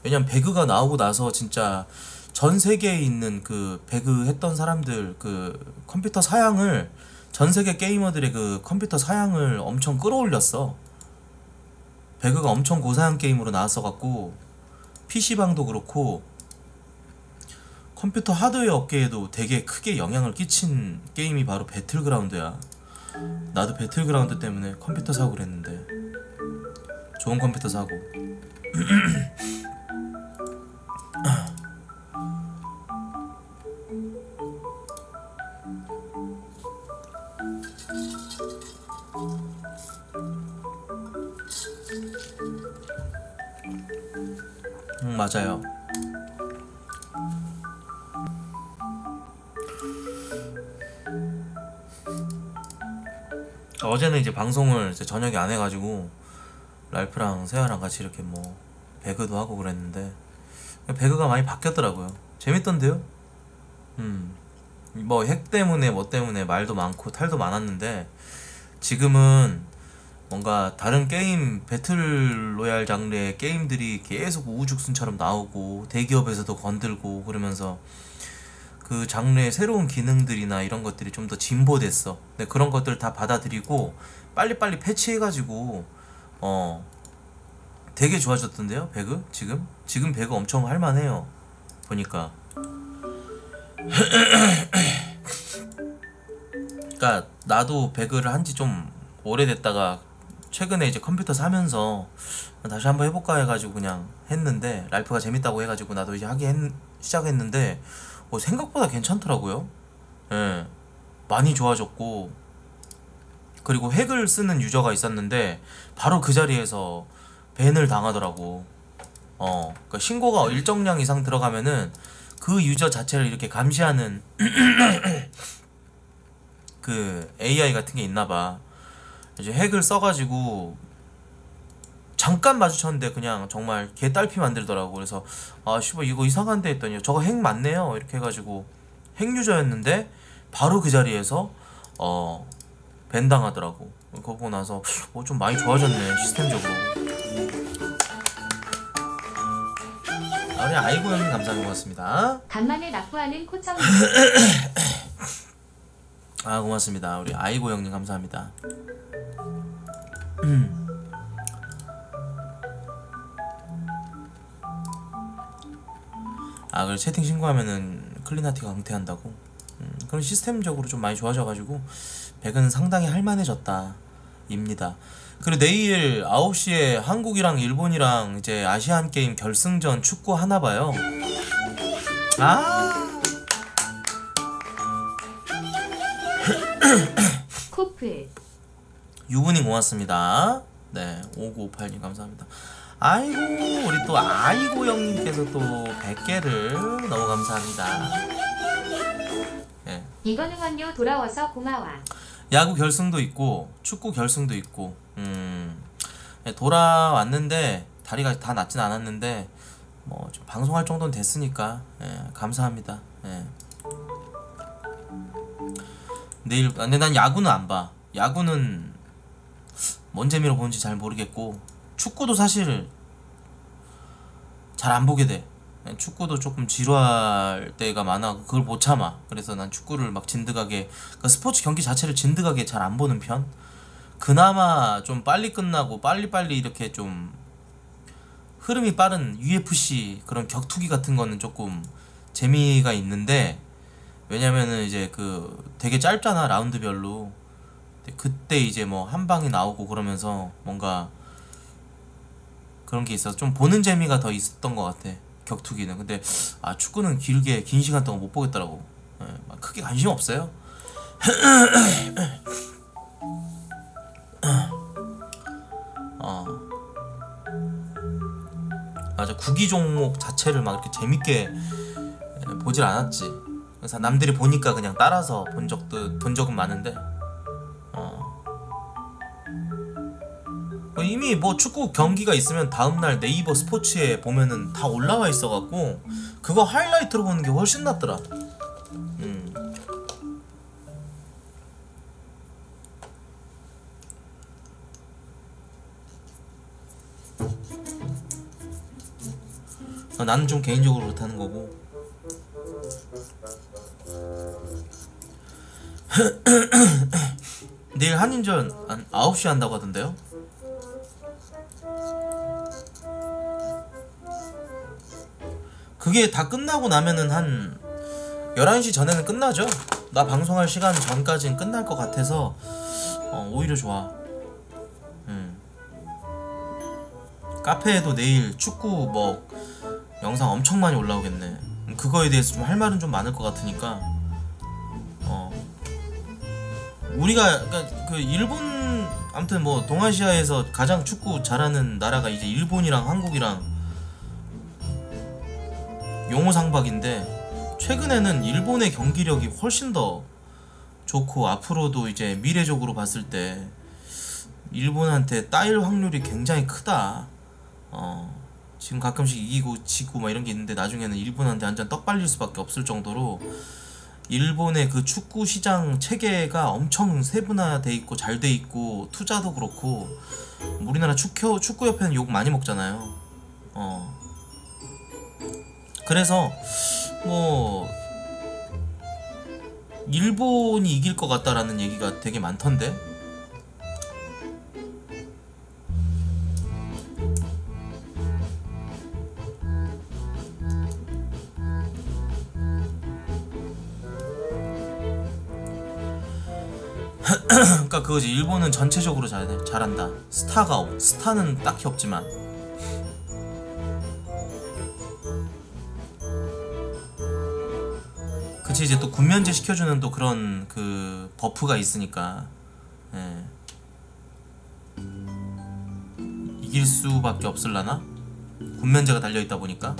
왜냐면 배그가 나오고 나서 진짜 전 세계에 있는 그 배그 했던 사람들 그 컴퓨터 사양을 전 세계 게이머들의 그 컴퓨터 사양을 엄청 끌어올렸어. 배그가 엄청 고사양 게임으로 나왔어 갖고 PC방도 그렇고 컴퓨터 하드웨어 업계에도 되게 크게 영향을 끼친 게임이 바로 배틀그라운드야. 나도 배틀그라운드 때문에 컴퓨터 사고 그랬는데 좋은 컴퓨터 사고 음, 맞아요. 어제는 이제 방송을 이제 저녁에 안 해가지고 랄프랑 세아랑 같이 이렇게 뭐 배그도 하고 그랬는데 배그가 많이 바뀌었더라고요. 재밌던데요? 음. 뭐 핵 때문에 뭐 때문에 말도 많고 탈도 많았는데 지금은 뭔가 다른 게임 배틀 로얄 장르의 게임들이 계속 우후죽순처럼 나오고 대기업에서도 건들고 그러면서 그 장르의 새로운 기능들이나 이런 것들이 좀 더 진보됐어. 근데 그런 것들 다 받아들이고 빨리빨리 패치해가지고 어 되게 좋아졌던데요 배그? 지금? 지금 배그 엄청 할만해요 보니까. 그러니까 나도 배그를 한 지 좀 오래됐다가 최근에 이제 컴퓨터 사면서 다시 한번 해볼까 해가지고 그냥 했는데 랄프가 재밌다고 해가지고 나도 이제 하기 했, 시작했는데 어, 생각보다 괜찮더라고요. 예, 많이 좋아졌고 그리고 핵을 쓰는 유저가 있었는데 바로 그 자리에서 밴을 당하더라고. 어, 그러니까 신고가 일정량 이상 들어가면은 그 유저 자체를 이렇게 감시하는 그 AI 같은 게 있나 봐. 이제 핵을 써가지고 잠깐 마주쳤는데 그냥 정말 개딸피 만들더라고. 그래서 아 씨발 이거 이상한데 했더니 저거 핵 맞네요. 이렇게 해가지고 핵 유저였는데 바로 그 자리에서 어 밴당하더라고. 그거 보고 나서 어, 좀 많이 좋아졌네 시스템적으로. 아, 우리 아이고 형님 감사합니다 고맙습니다. 간만에 납부하는 코청님 아 고맙습니다 우리 아이고 형님 감사합니다 아 그래 채팅 신고하면은 클리나티가 강퇴한다고. 음, 그런 시스템적으로 좀 많이 좋아져가지고 백은 상당히 할만해졌다 입니다. 그리고 내일 9시에 한국이랑 일본이랑 이제 아시안 게임 결승전 축구 하나 봐요. 아! 코플 유분이 고맙습니다. 네, 5958님 감사합니다. 아이고, 우리 또 아이고 형님께서 또 100개를 너무 감사합니다. 예. 이건흥원요 돌아와서 고마워. 야구 결승도 있고 축구 결승도 있고 음 예, 돌아왔는데 다리가 다 낫진 않았는데 뭐좀 방송할 정도는 됐으니까 예, 감사합니다. 예. 내일 아, 근데 난 야구는 안 봐. 야구는 뭔 재미로 보는지 잘 모르겠고 축구도 사실 잘 안 보게 돼. 예, 축구도 조금 지루할 때가 많아. 그걸 못 참아. 그래서 난 축구를 막 진득하게 그 스포츠 경기 자체를 진득하게 잘 안 보는 편. 그나마 좀 빨리 끝나고 빨리빨리 이렇게 좀 흐름이 빠른 UFC 그런 격투기 같은 거는 조금 재미가 있는데 왜냐면은 이제 그 되게 짧잖아 라운드별로 그때 이제 뭐 한 방이 나오고 그러면서 뭔가 그런 게 있어서 좀 보는 재미가 더 있었던 것 같아 격투기는. 근데 아 축구는 길게 긴 시간 동안 못 보겠더라고. 예, 막 크게 관심 없어요. 어. 맞아. 구기 종목 자체를 막 이렇게 재밌게 예, 보질 않았지. 그래서 남들이 보니까 그냥 따라서 본 적도 본 적은 많은데 이미 뭐 축구 경기가 있으면 다음날 네이버 스포츠에 보면은 다 올라와 있어갖고 그거 하이라이트로 보는 게 훨씬 낫더라 음. 어, 나는 좀 개인적으로 그렇다는 거고 내일 한인전 한 9시 한다고 하던데요? 그게 다 끝나고 나면은 한 11시 전에는 끝나죠? 나 방송할 시간 전까지는 끝날 것 같아서 어, 오히려 좋아 음. 카페에도 내일 축구 뭐 영상 엄청 많이 올라오겠네 그거에 대해서 좀 할 말은 좀 많을 것 같으니까 어 우리가 그러니까 그 일본 아무튼 뭐 동아시아에서 가장 축구 잘하는 나라가 이제 일본이랑 한국이랑 용호상박인데 최근에는 일본의 경기력이 훨씬 더 좋고 앞으로도 이제 미래적으로 봤을 때 일본한테 따일 확률이 굉장히 크다. 어 지금 가끔씩 이기고 지고 막 이런 게 있는데 나중에는 일본한테 완전 떡 발릴 수밖에 없을 정도로 일본의 그 축구 시장 체계가 엄청 세분화돼 있고 잘 돼 있고 투자도 그렇고 우리나라 축구 축구 협회는 욕 많이 먹잖아요. 어 그래서 뭐 일본이 이길 것 같다라는 얘기가 되게 많던데. 그러니까 그거지 일본은 전체적으로 잘 잘한다. 스타가 없, 스타는 딱히 없지만 그치 이제 또 군면제 시켜주는 또 그런 그 버프가 있으니까 예. 이길 수밖에 없을라나 군면제가 달려 있다 보니까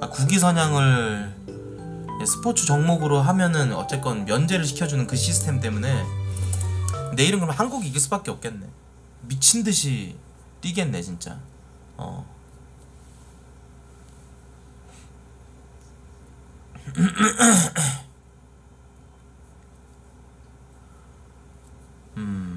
아, 국위 선양을 예, 스포츠 종목으로 하면은 어쨌건 면제를 시켜주는 그 시스템 때문에 내일은 그럼 한국이 이길 수밖에 없겠네. 미친 듯이 뛰겠네 진짜. 어. 음.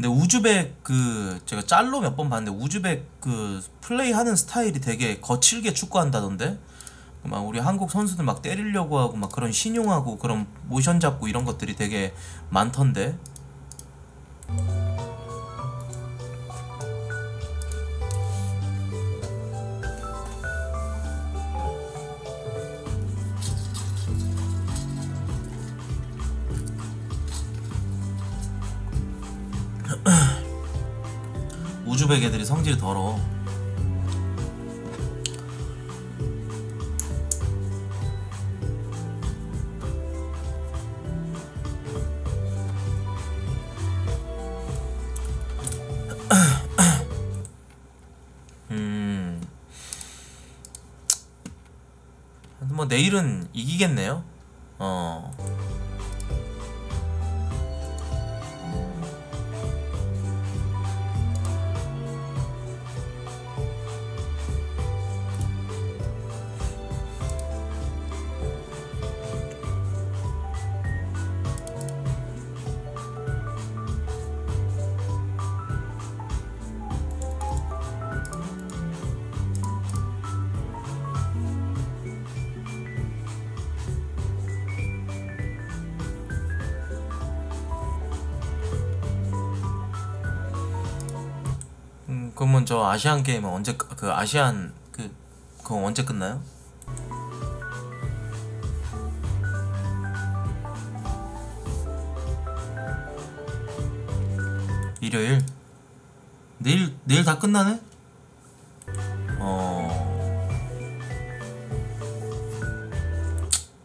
근데 우즈벡 그 제가 짤로 몇 번 봤는데 우즈벡 그 플레이하는 스타일이 되게 거칠게 축구한다던데? 막 우리 한국 선수들 막 때리려고 하고 막 그런 신용하고 그런 모션 잡고 이런 것들이 되게 많던데 우즈벡 애들이 성질이 더러 음. 뭐 내일은 이기겠네요. 아시안 게임은 언제 끝- 그 아시안 그 그거 언제 끝나요? 일요일 내일 내일 다 끝나네? 어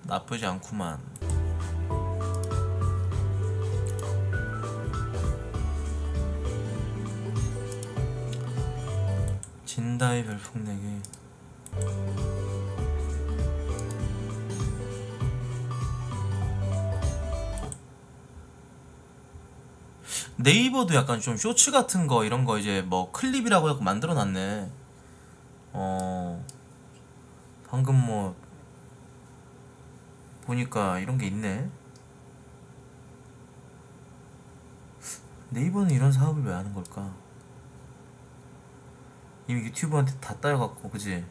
나쁘지 않구만. 진다의 별풍 내기 네이버도 약간 좀 쇼츠 같은 거 이런 거 이제 뭐 클립이라고 해서 만들어 놨네. 어 방금 뭐 보니까 이런 게 있네. 네이버는 이런 사업을 왜 하는 걸까 이미 유튜브한테 다 따여갖고 그지?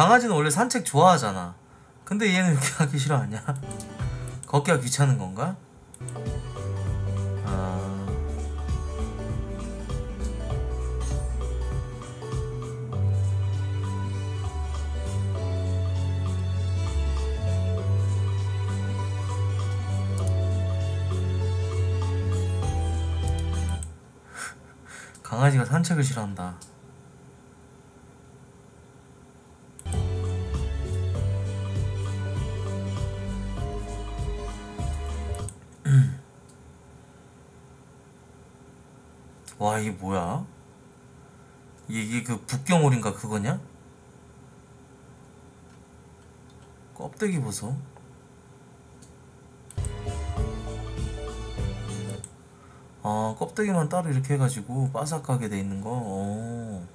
강아지는 원래 산책 좋아하잖아. 근데 얘는 왜 이렇게 하기 싫어하냐? 걷기가 귀찮은 건가? 아... 강아지가 산책을 싫어한다. 이게 뭐야? 이게, 그 북경오리인가 그거냐? 껍데기 보소. 아 껍데기만 따로 이렇게 해가지고 바삭하게 돼 있는 거. 어.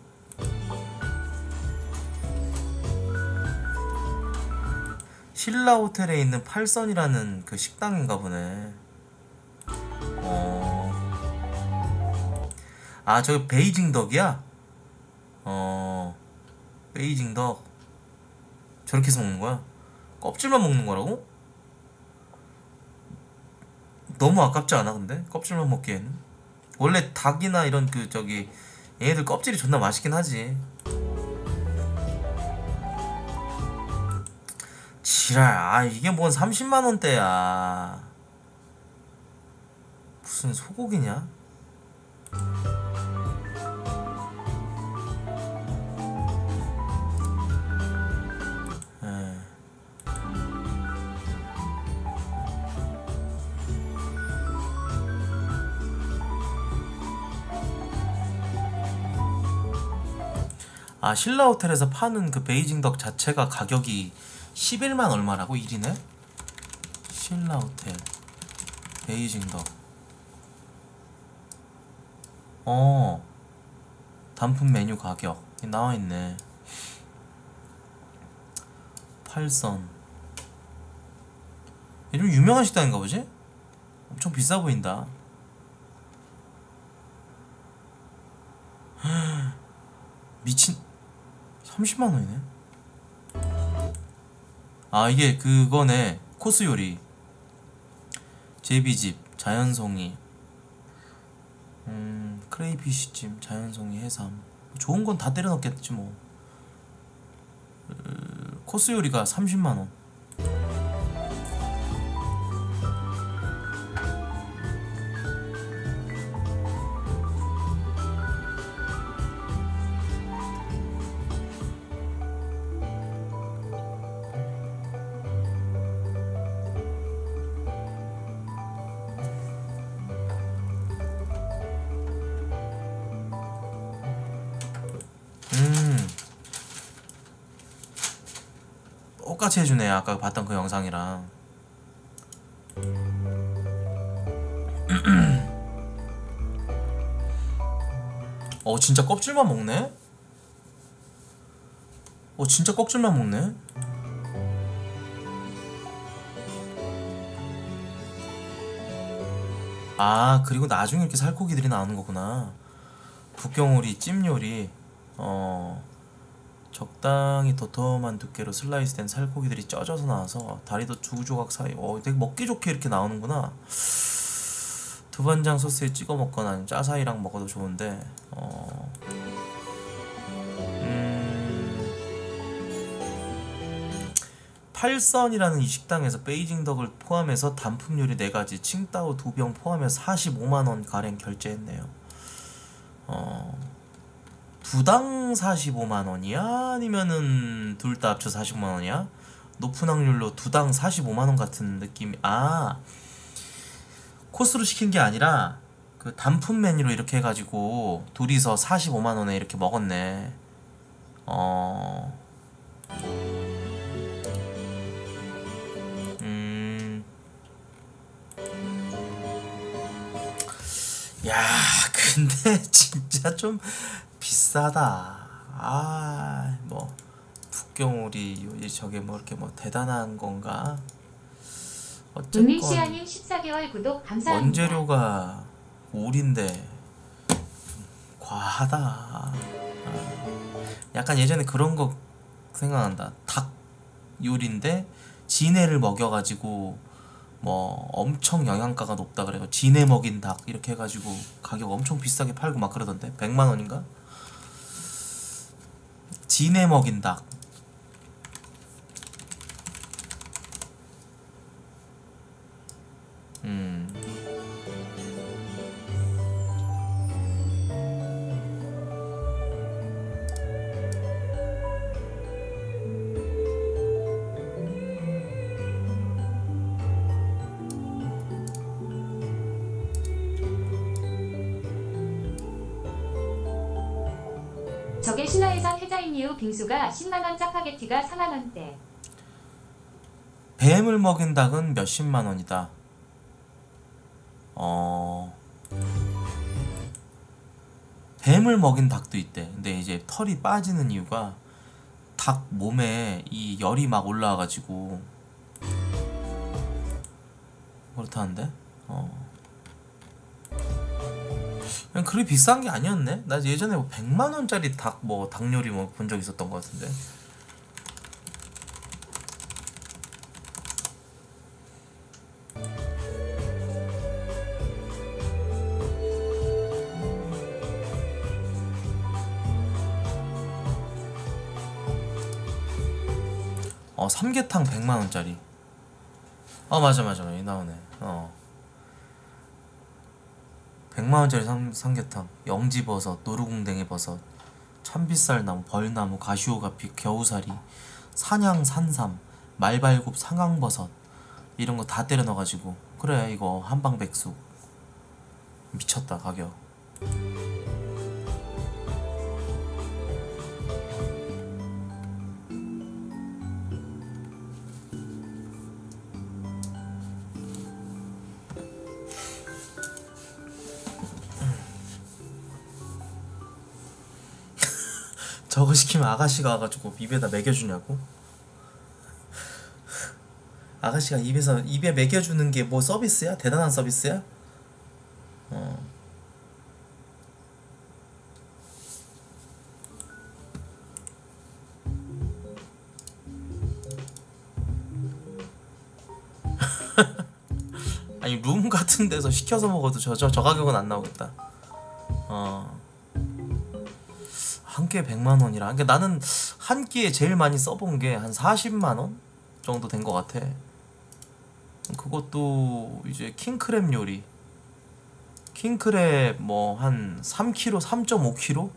신라 호텔에 있는 팔선이라는 그 식당인가 보네. 아, 저기 베이징 덕이야? 어. 베이징 덕. 저렇게 해서 먹는 거야? 껍질만 먹는 거라고? 너무 아깝지 않아, 근데? 껍질만 먹기에는? 원래 닭이나 이런 그, 저기, 얘네들 껍질이 존나 맛있긴 하지. 지랄, 아, 이게 뭔 30만원대야. 무슨 소고기냐? 아 신라 호텔에서 파는 그 베이징 덕 자체가 가격이 11만 얼마라고 1인에? 신라 호텔 베이징 덕. 어 단품 메뉴 가격 나와 있네. 팔선. 이좀 유명한 식당인가 보지? 엄청 비싸 보인다. 미친 30만 원이네. 아 이게 그거네 코스 요리. 제비집 자연송이. 음 크레이피쉬찜 자연송이 해삼. 좋은 건 다 때려 넣겠지 뭐. 으, 코스 요리가 30만 원. 똑같이 해주네 아까 봤던 그 영상이랑 어 진짜 껍질만 먹네? 어 진짜 껍질만 먹네? 아 그리고 나중에 이렇게 살코기들이 나오는 거구나 북경오리 찜요리 어 적당히 도톰한 두께로 슬라이스된 살코기들이 쪄져서 나와서 다리도 두 조각 사이 어 되게 먹기 좋게 이렇게 나오는구나. 두반장 소스에 찍어 먹거나 아니면 짜사이랑 먹어도 좋은데 어 음, 팔선이라는 이 식당에서 베이징 덕을 포함해서 단품 요리 4가지 칭따오 2병 포함해서 45만원 가량 결제했네요. 어 두당 45만 원이야? 아니면은 둘 다 합쳐 45만 원이야? 높은 확률로 두당 45만 원 같은 느낌이 아 코스로 시킨 게 아니라 그 단품 메뉴로 이렇게 해 가지고 둘이서 45만 원에 이렇게 먹었네. 어. 음. 야, 근데 진짜 좀 비싸다. 아, 뭐 북경오리 저게 뭐 이렇게 뭐 대단한 건가? 어쨌건 은밀시아님 14개월 구독 감사합니다. 원재료가 오리인데 과하다. 아, 약간 예전에 그런 거 생각난다. 닭 요리인데 진해를 먹여가지고 뭐 엄청 영양가가 높다 그래요. 진해 먹인 닭 이렇게 해가지고 가격 엄청 비싸게 팔고 막 그러던데 100만 원인가? 진해 먹인 닭. 음. 저게 신화에선 해자인 이후 빙수가 10만원 짜파게티가 4만원대. 뱀을 먹인 닭은 몇십만 원이다. 어. 뱀을 먹인 닭도 있대. 근데 이제 털이 빠지는 이유가 닭 몸에 이 열이 막 올라와가지고 그렇다는데? 어. 그리 비싼 게 아니었네. 나 예전에 뭐 100만 원짜리 닭 뭐 닭 요리 뭐 본 적 있었던 것 같은데. 어 삼계탕 100만 원짜리. 어 맞아 맞아 여기 나오네. 어. 100만 원짜리 삼, 삼계탕. 영지버섯, 노루궁뎅이 버섯, 참빗살나무, 벌나무, 가시오가피, 겨우사리, 산양 산삼, 말발굽 상황버섯 이런 거 다 때려 넣어가지고 그래 이거 한방백숙 미쳤다 가격. 시키면 아가씨가 와가지고 입에다 먹여주냐고? 아가씨가 입에서 입에 먹여주는 게 뭐 서비스야? 대단한 서비스야? 어. 아니 룸 같은 데서 시켜서 먹어도 저 저 저 가격은 안 나오겠다. 어. 한 끼에 100만 원이라. 그러니까 나는 한 끼에 제일 많이 써본 게 한 40만 원 정도 된 것 같아. 그것도 이제 킹크랩 요리. 킹크랩 뭐 한 3kg, 3.5kg?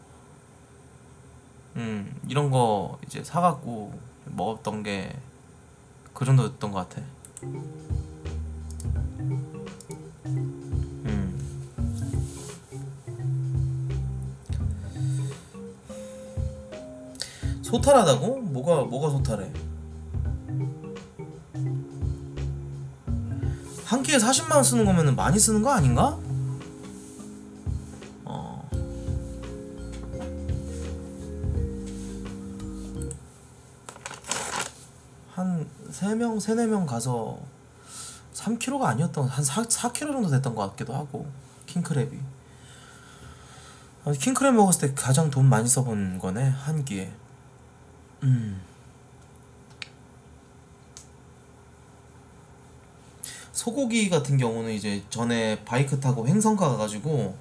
음, 이런 거 이제 사갖고 먹었던 게 그 정도였던 것 같아. 소탈하다고? 뭐가 뭐가 소탈해? 한 끼에 40만 원 쓰는 거면은 많이 쓰는 거 아닌가? 어. 한 3명, 3, 4명 가서 3kg가 아니었던 한 4, 4kg 정도 됐던 것 같기도 하고 킹크랩이 아, 킹크랩 먹었을 때 가장 돈 많이 써본 거네 한 끼에 음. 소고기 같은 경우는 이제 전에 바이크 타고 횡성 가 가가지고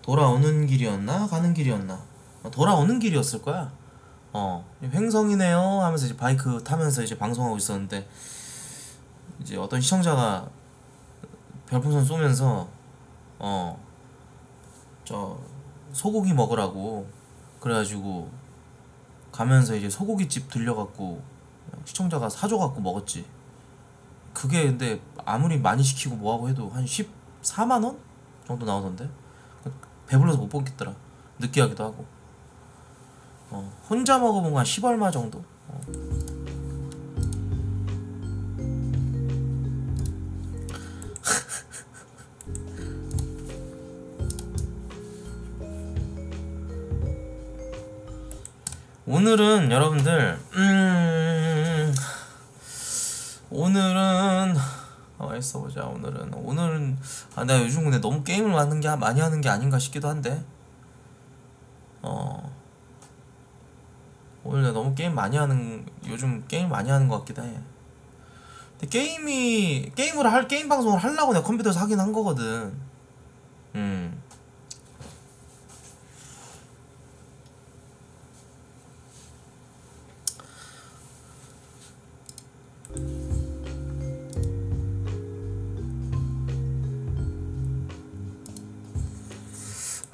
돌아오는 길이었나 가는 길이었나 어, 돌아오는 길이었을 거야 어 횡성이네요 하면서 이제 바이크 타면서 이제 방송하고 있었는데 이제 어떤 시청자가 별풍선 쏘면서 어 저 소고기 먹으라고 그래가지고 가면서 이제 소고기집 들려갖고 시청자가 사줘갖고 먹었지. 그게 근데 아무리 많이 시키고 뭐하고 해도 한 14만 원 정도 나오던데? 배불러서 못 먹겠더라. 느끼하기도 하고. 어, 혼자 먹어본 건 10얼마 정도? 어. 오늘은 여러분들 음 오늘은 어 있어 보자 오늘은. 오늘은 아 내가 요즘 근데 너무 게임을 하는 게 많이 하는 게 아닌가 싶기도 한데. 어. 오늘 내가 너무 게임 많이 하는 요즘 게임 많이 하는 것 같기도 해. 근데 게임이 게임을 할 게임 방송을 하려고 내가 컴퓨터에서 하긴 한 거거든. 음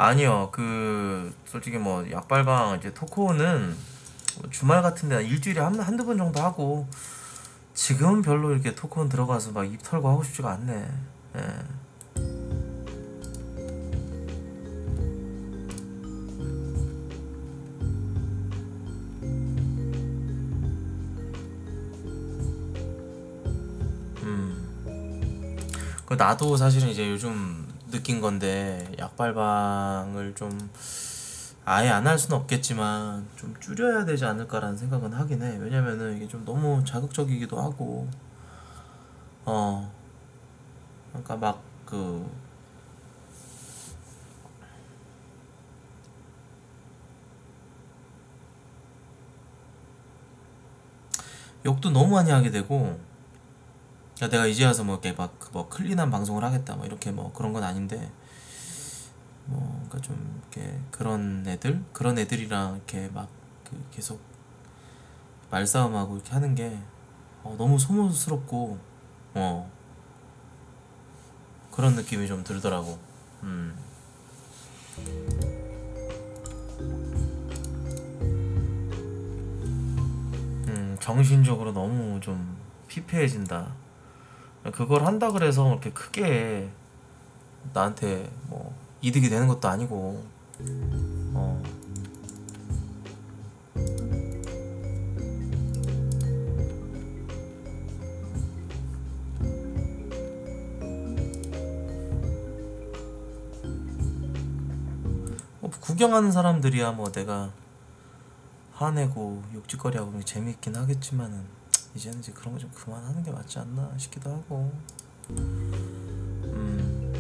아니요 그 솔직히 뭐 약발방 이제 토크는 주말 같은 데 일주일에 한, 한두 번 정도 하고 지금 별로 이렇게 토크온 들어가서 막 입 털고 하고 싶지가 않네 예. 음. 그 나도 사실은 이제 요즘 느낀 건데 약발방을 좀 아예 안 할 수는 없겠지만 좀 줄여야 되지 않을까라는 생각은 하긴 해. 왜냐면은 이게 좀 너무 자극적이기도 하고 어 그러니까 막그 욕도 너무 많이 하게 되고 야, 내가 이제 와서 뭐 이렇게 막 뭐 클린한 방송을 하겠다 뭐 이렇게 뭐 그런 건 아닌데 뭐 그러니까 좀 이렇게 그런 애들 그런 애들이랑 이렇게 막 그 계속 말싸움하고 이렇게 하는 게 어, 너무 소모스럽고 어 그런 느낌이 좀 들더라고 음. 음 정신적으로 너무 좀 피폐해진다 그걸 한다 그래서 이렇게 크게 나한테 뭐 이득이 되는 것도 아니고 어. 뭐 구경하는 사람들이야 뭐 내가 화내고 욕짓거리하고 재밌긴 하겠지만은 이제는 이제 그런 거 좀 그만하는 게 맞지 않나 싶기도 하고 음.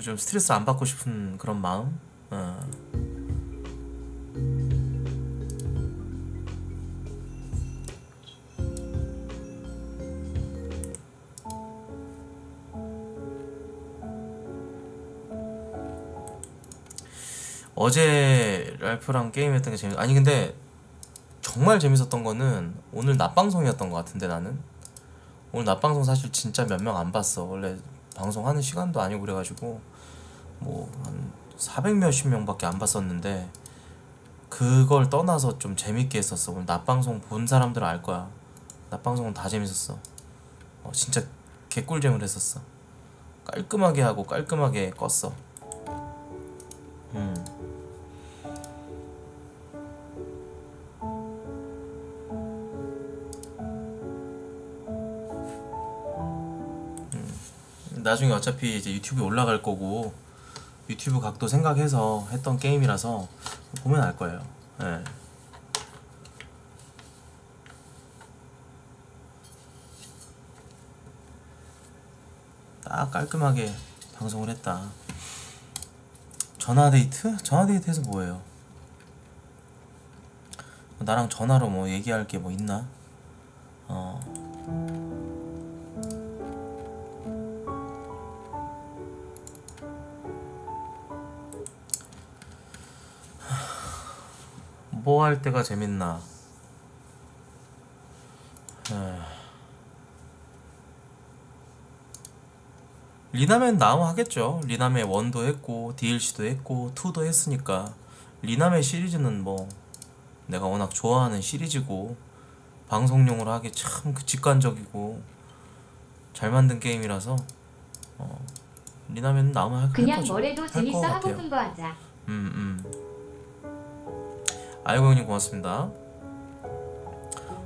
좀 스트레스 안 받고 싶은 그런 마음 어. 어제 랄프랑 게임했던 게 재밌. 아니 근데 정말 재밌었던 거는 오늘 낮 방송이었던 것 같은데 나는 오늘 낮 방송 사실 진짜 몇 명 안 봤어. 원래 방송하는 시간도 아니고 그래가지고 뭐 한 400 몇십 명밖에 안 봤었는데 그걸 떠나서 좀 재밌게 했었어. 오늘 낮 방송 본 사람들은 알 거야. 낮 방송은 다 재밌었어. 어, 진짜 개꿀잼을 했었어. 깔끔하게 하고 깔끔하게 껐어. 나중에 어차피 이제 유튜브에 올라갈 거고 유튜브 각도 생각해서 했던 게임이라서 보면 알 거예요. 예. 딱 깔끔하게 방송을 했다. 전화 데이트? 전화 데이트에서 뭐예요? 나랑 전화로 뭐 얘기할 게 뭐 있나? 어. 할 때가 재밌나? 에... 리나메 나오면 하겠죠. 리나메 1도 했고 DLC도 했고 2도 했으니까 리나메 시리즈는 뭐 내가 워낙 좋아하는 시리즈고 방송용으로 하기 참그 직관적이고 잘 만든 게임이라서 어, 리나메 나오면 할 그냥. 뭐래도 재밌어 같아요. 하고픈 거 하자. 음, 음. 아이고 형님 고맙습니다.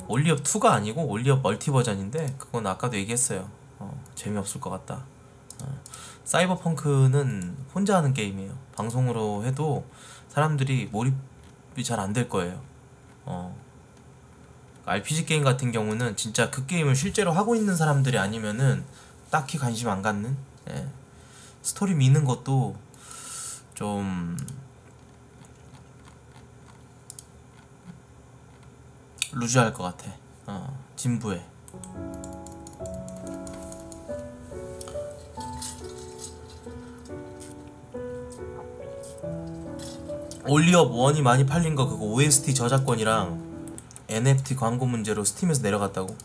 Only Up 2가 아니고 Only Up 멀티 버전인데 그건 아까도 얘기했어요. 어, 재미없을 것 같다. 어, 사이버펑크는 혼자 하는 게임이에요. 방송으로 해도 사람들이 몰입이 잘 안 될 거예요. 어. RPG 게임 같은 경우는 진짜 그 게임을 실제로 하고 있는 사람들이 아니면은 딱히 관심 안 갖는 예. 스토리 미는 것도 좀 루즈할 것 같아. 어, 진부해. 올리업 1이 많이 팔린 거 그거 OST 저작권이랑 NFT 광고 문제로 스팀에서 내려갔다고?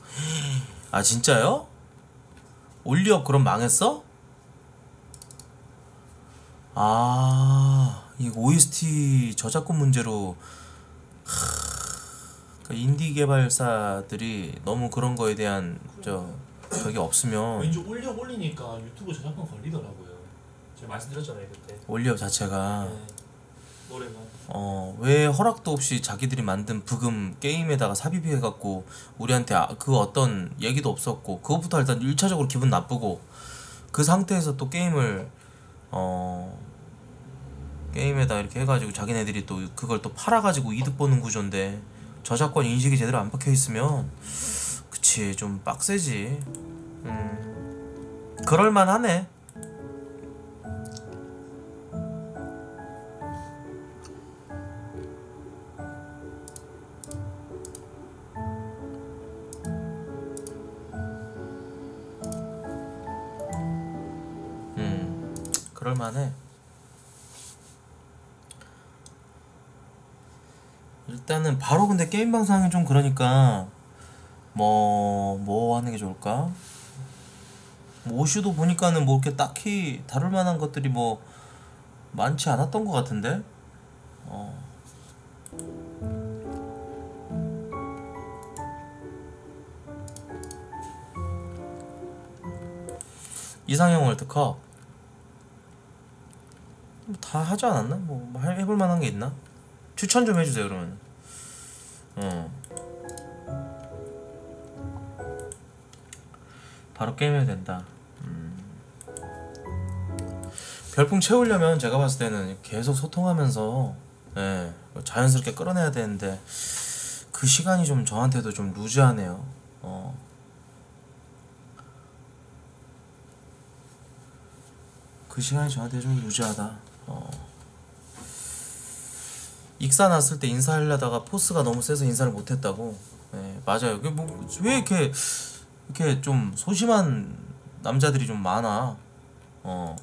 아 진짜요? 올리업 그럼 망했어? 아 이거 OST 저작권 문제로 그 인디 개발사들이 너무 그런 거에 대한 저 그게 없으면 왠지 올려 올리니까 유튜브 저작권 걸리더라고요. 제가 말씀드렸잖아요 그때. 올리업 자체가 네. 노래가. 어왜 허락도 없이 자기들이 만든 부금 게임에다가 삽입해 갖고 우리한테 아, 그 어떤 얘기도 없었고 그것부터 일단 1차적으로 기분 나쁘고 그 상태에서 또 게임을 어 게임에다 이렇게 해가지고 자기네들이 또 그걸 또 팔아가지고 이득 보는 구조인데 저작권 인식이 제대로 안 박혀 있으면 그치 좀 빡세지. 음. 그럴만하네. 음. 그럴만해 일단은 바로 근데 게임 방송하기 좀 그러니까 뭐뭐 하는 게 좋을까? 뭐 오슈도 보니까는 뭐 이렇게 딱히 다룰 만한 것들이 뭐 많지 않았던 것 같은데. 어. 이상형 월드컵 뭐다 하지 않았나? 뭐, 뭐 할- 해볼 만한 게 있나? 추천 좀 해주세요 그러면. 어. 바로 게임해야 된다. 음. 별풍 채우려면 제가 봤을 때는 계속 소통하면서 예, 자연스럽게 끌어내야 되는데 그 시간이 좀 저한테도 좀 루즈하네요. 어. 그 시간이 저한테 좀 루즈하다. 어. 익사 났을 때 인사하려다가 포스가 너무 세서 인사를 못했다고. 예, 맞아요. 그 뭐 왜 이렇게 이렇게 좀 소심한 남자들이 좀 많아. 어.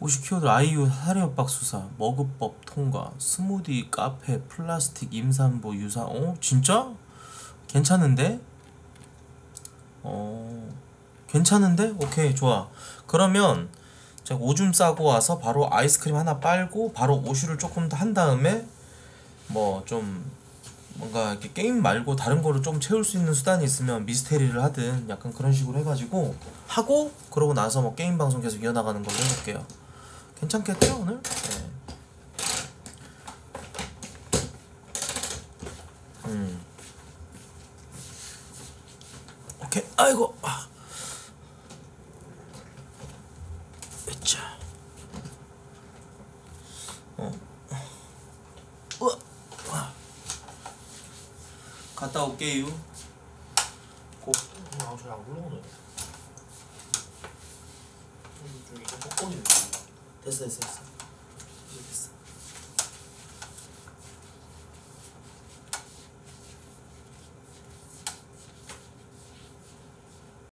오십 키워드 아이유 살해협박 수사 머그샷법 통과 스무디 카페 플라스틱 임산부 유사 어 진짜 괜찮은데 어 괜찮은데 오케이 좋아 그러면 제가 오줌 싸고 와서 바로 아이스크림 하나 빨고 바로 오슈를 조금 더 한 다음에 뭐 좀 뭔가 이렇게 게임 말고 다른 거로 좀 채울 수 있는 수단이 있으면 미스테리를 하든 약간 그런 식으로 해가지고 하고 그러고 나서 뭐 게임 방송 계속 이어나가는 걸로 해볼게요. 괜찮겠죠 오늘? 네. 음. 오케이 아이고 아. 으쌰 어. 우와. 와. 갔다 올게요 고 아, 이거 뻑뻑이네. 됐어 됐어 됐어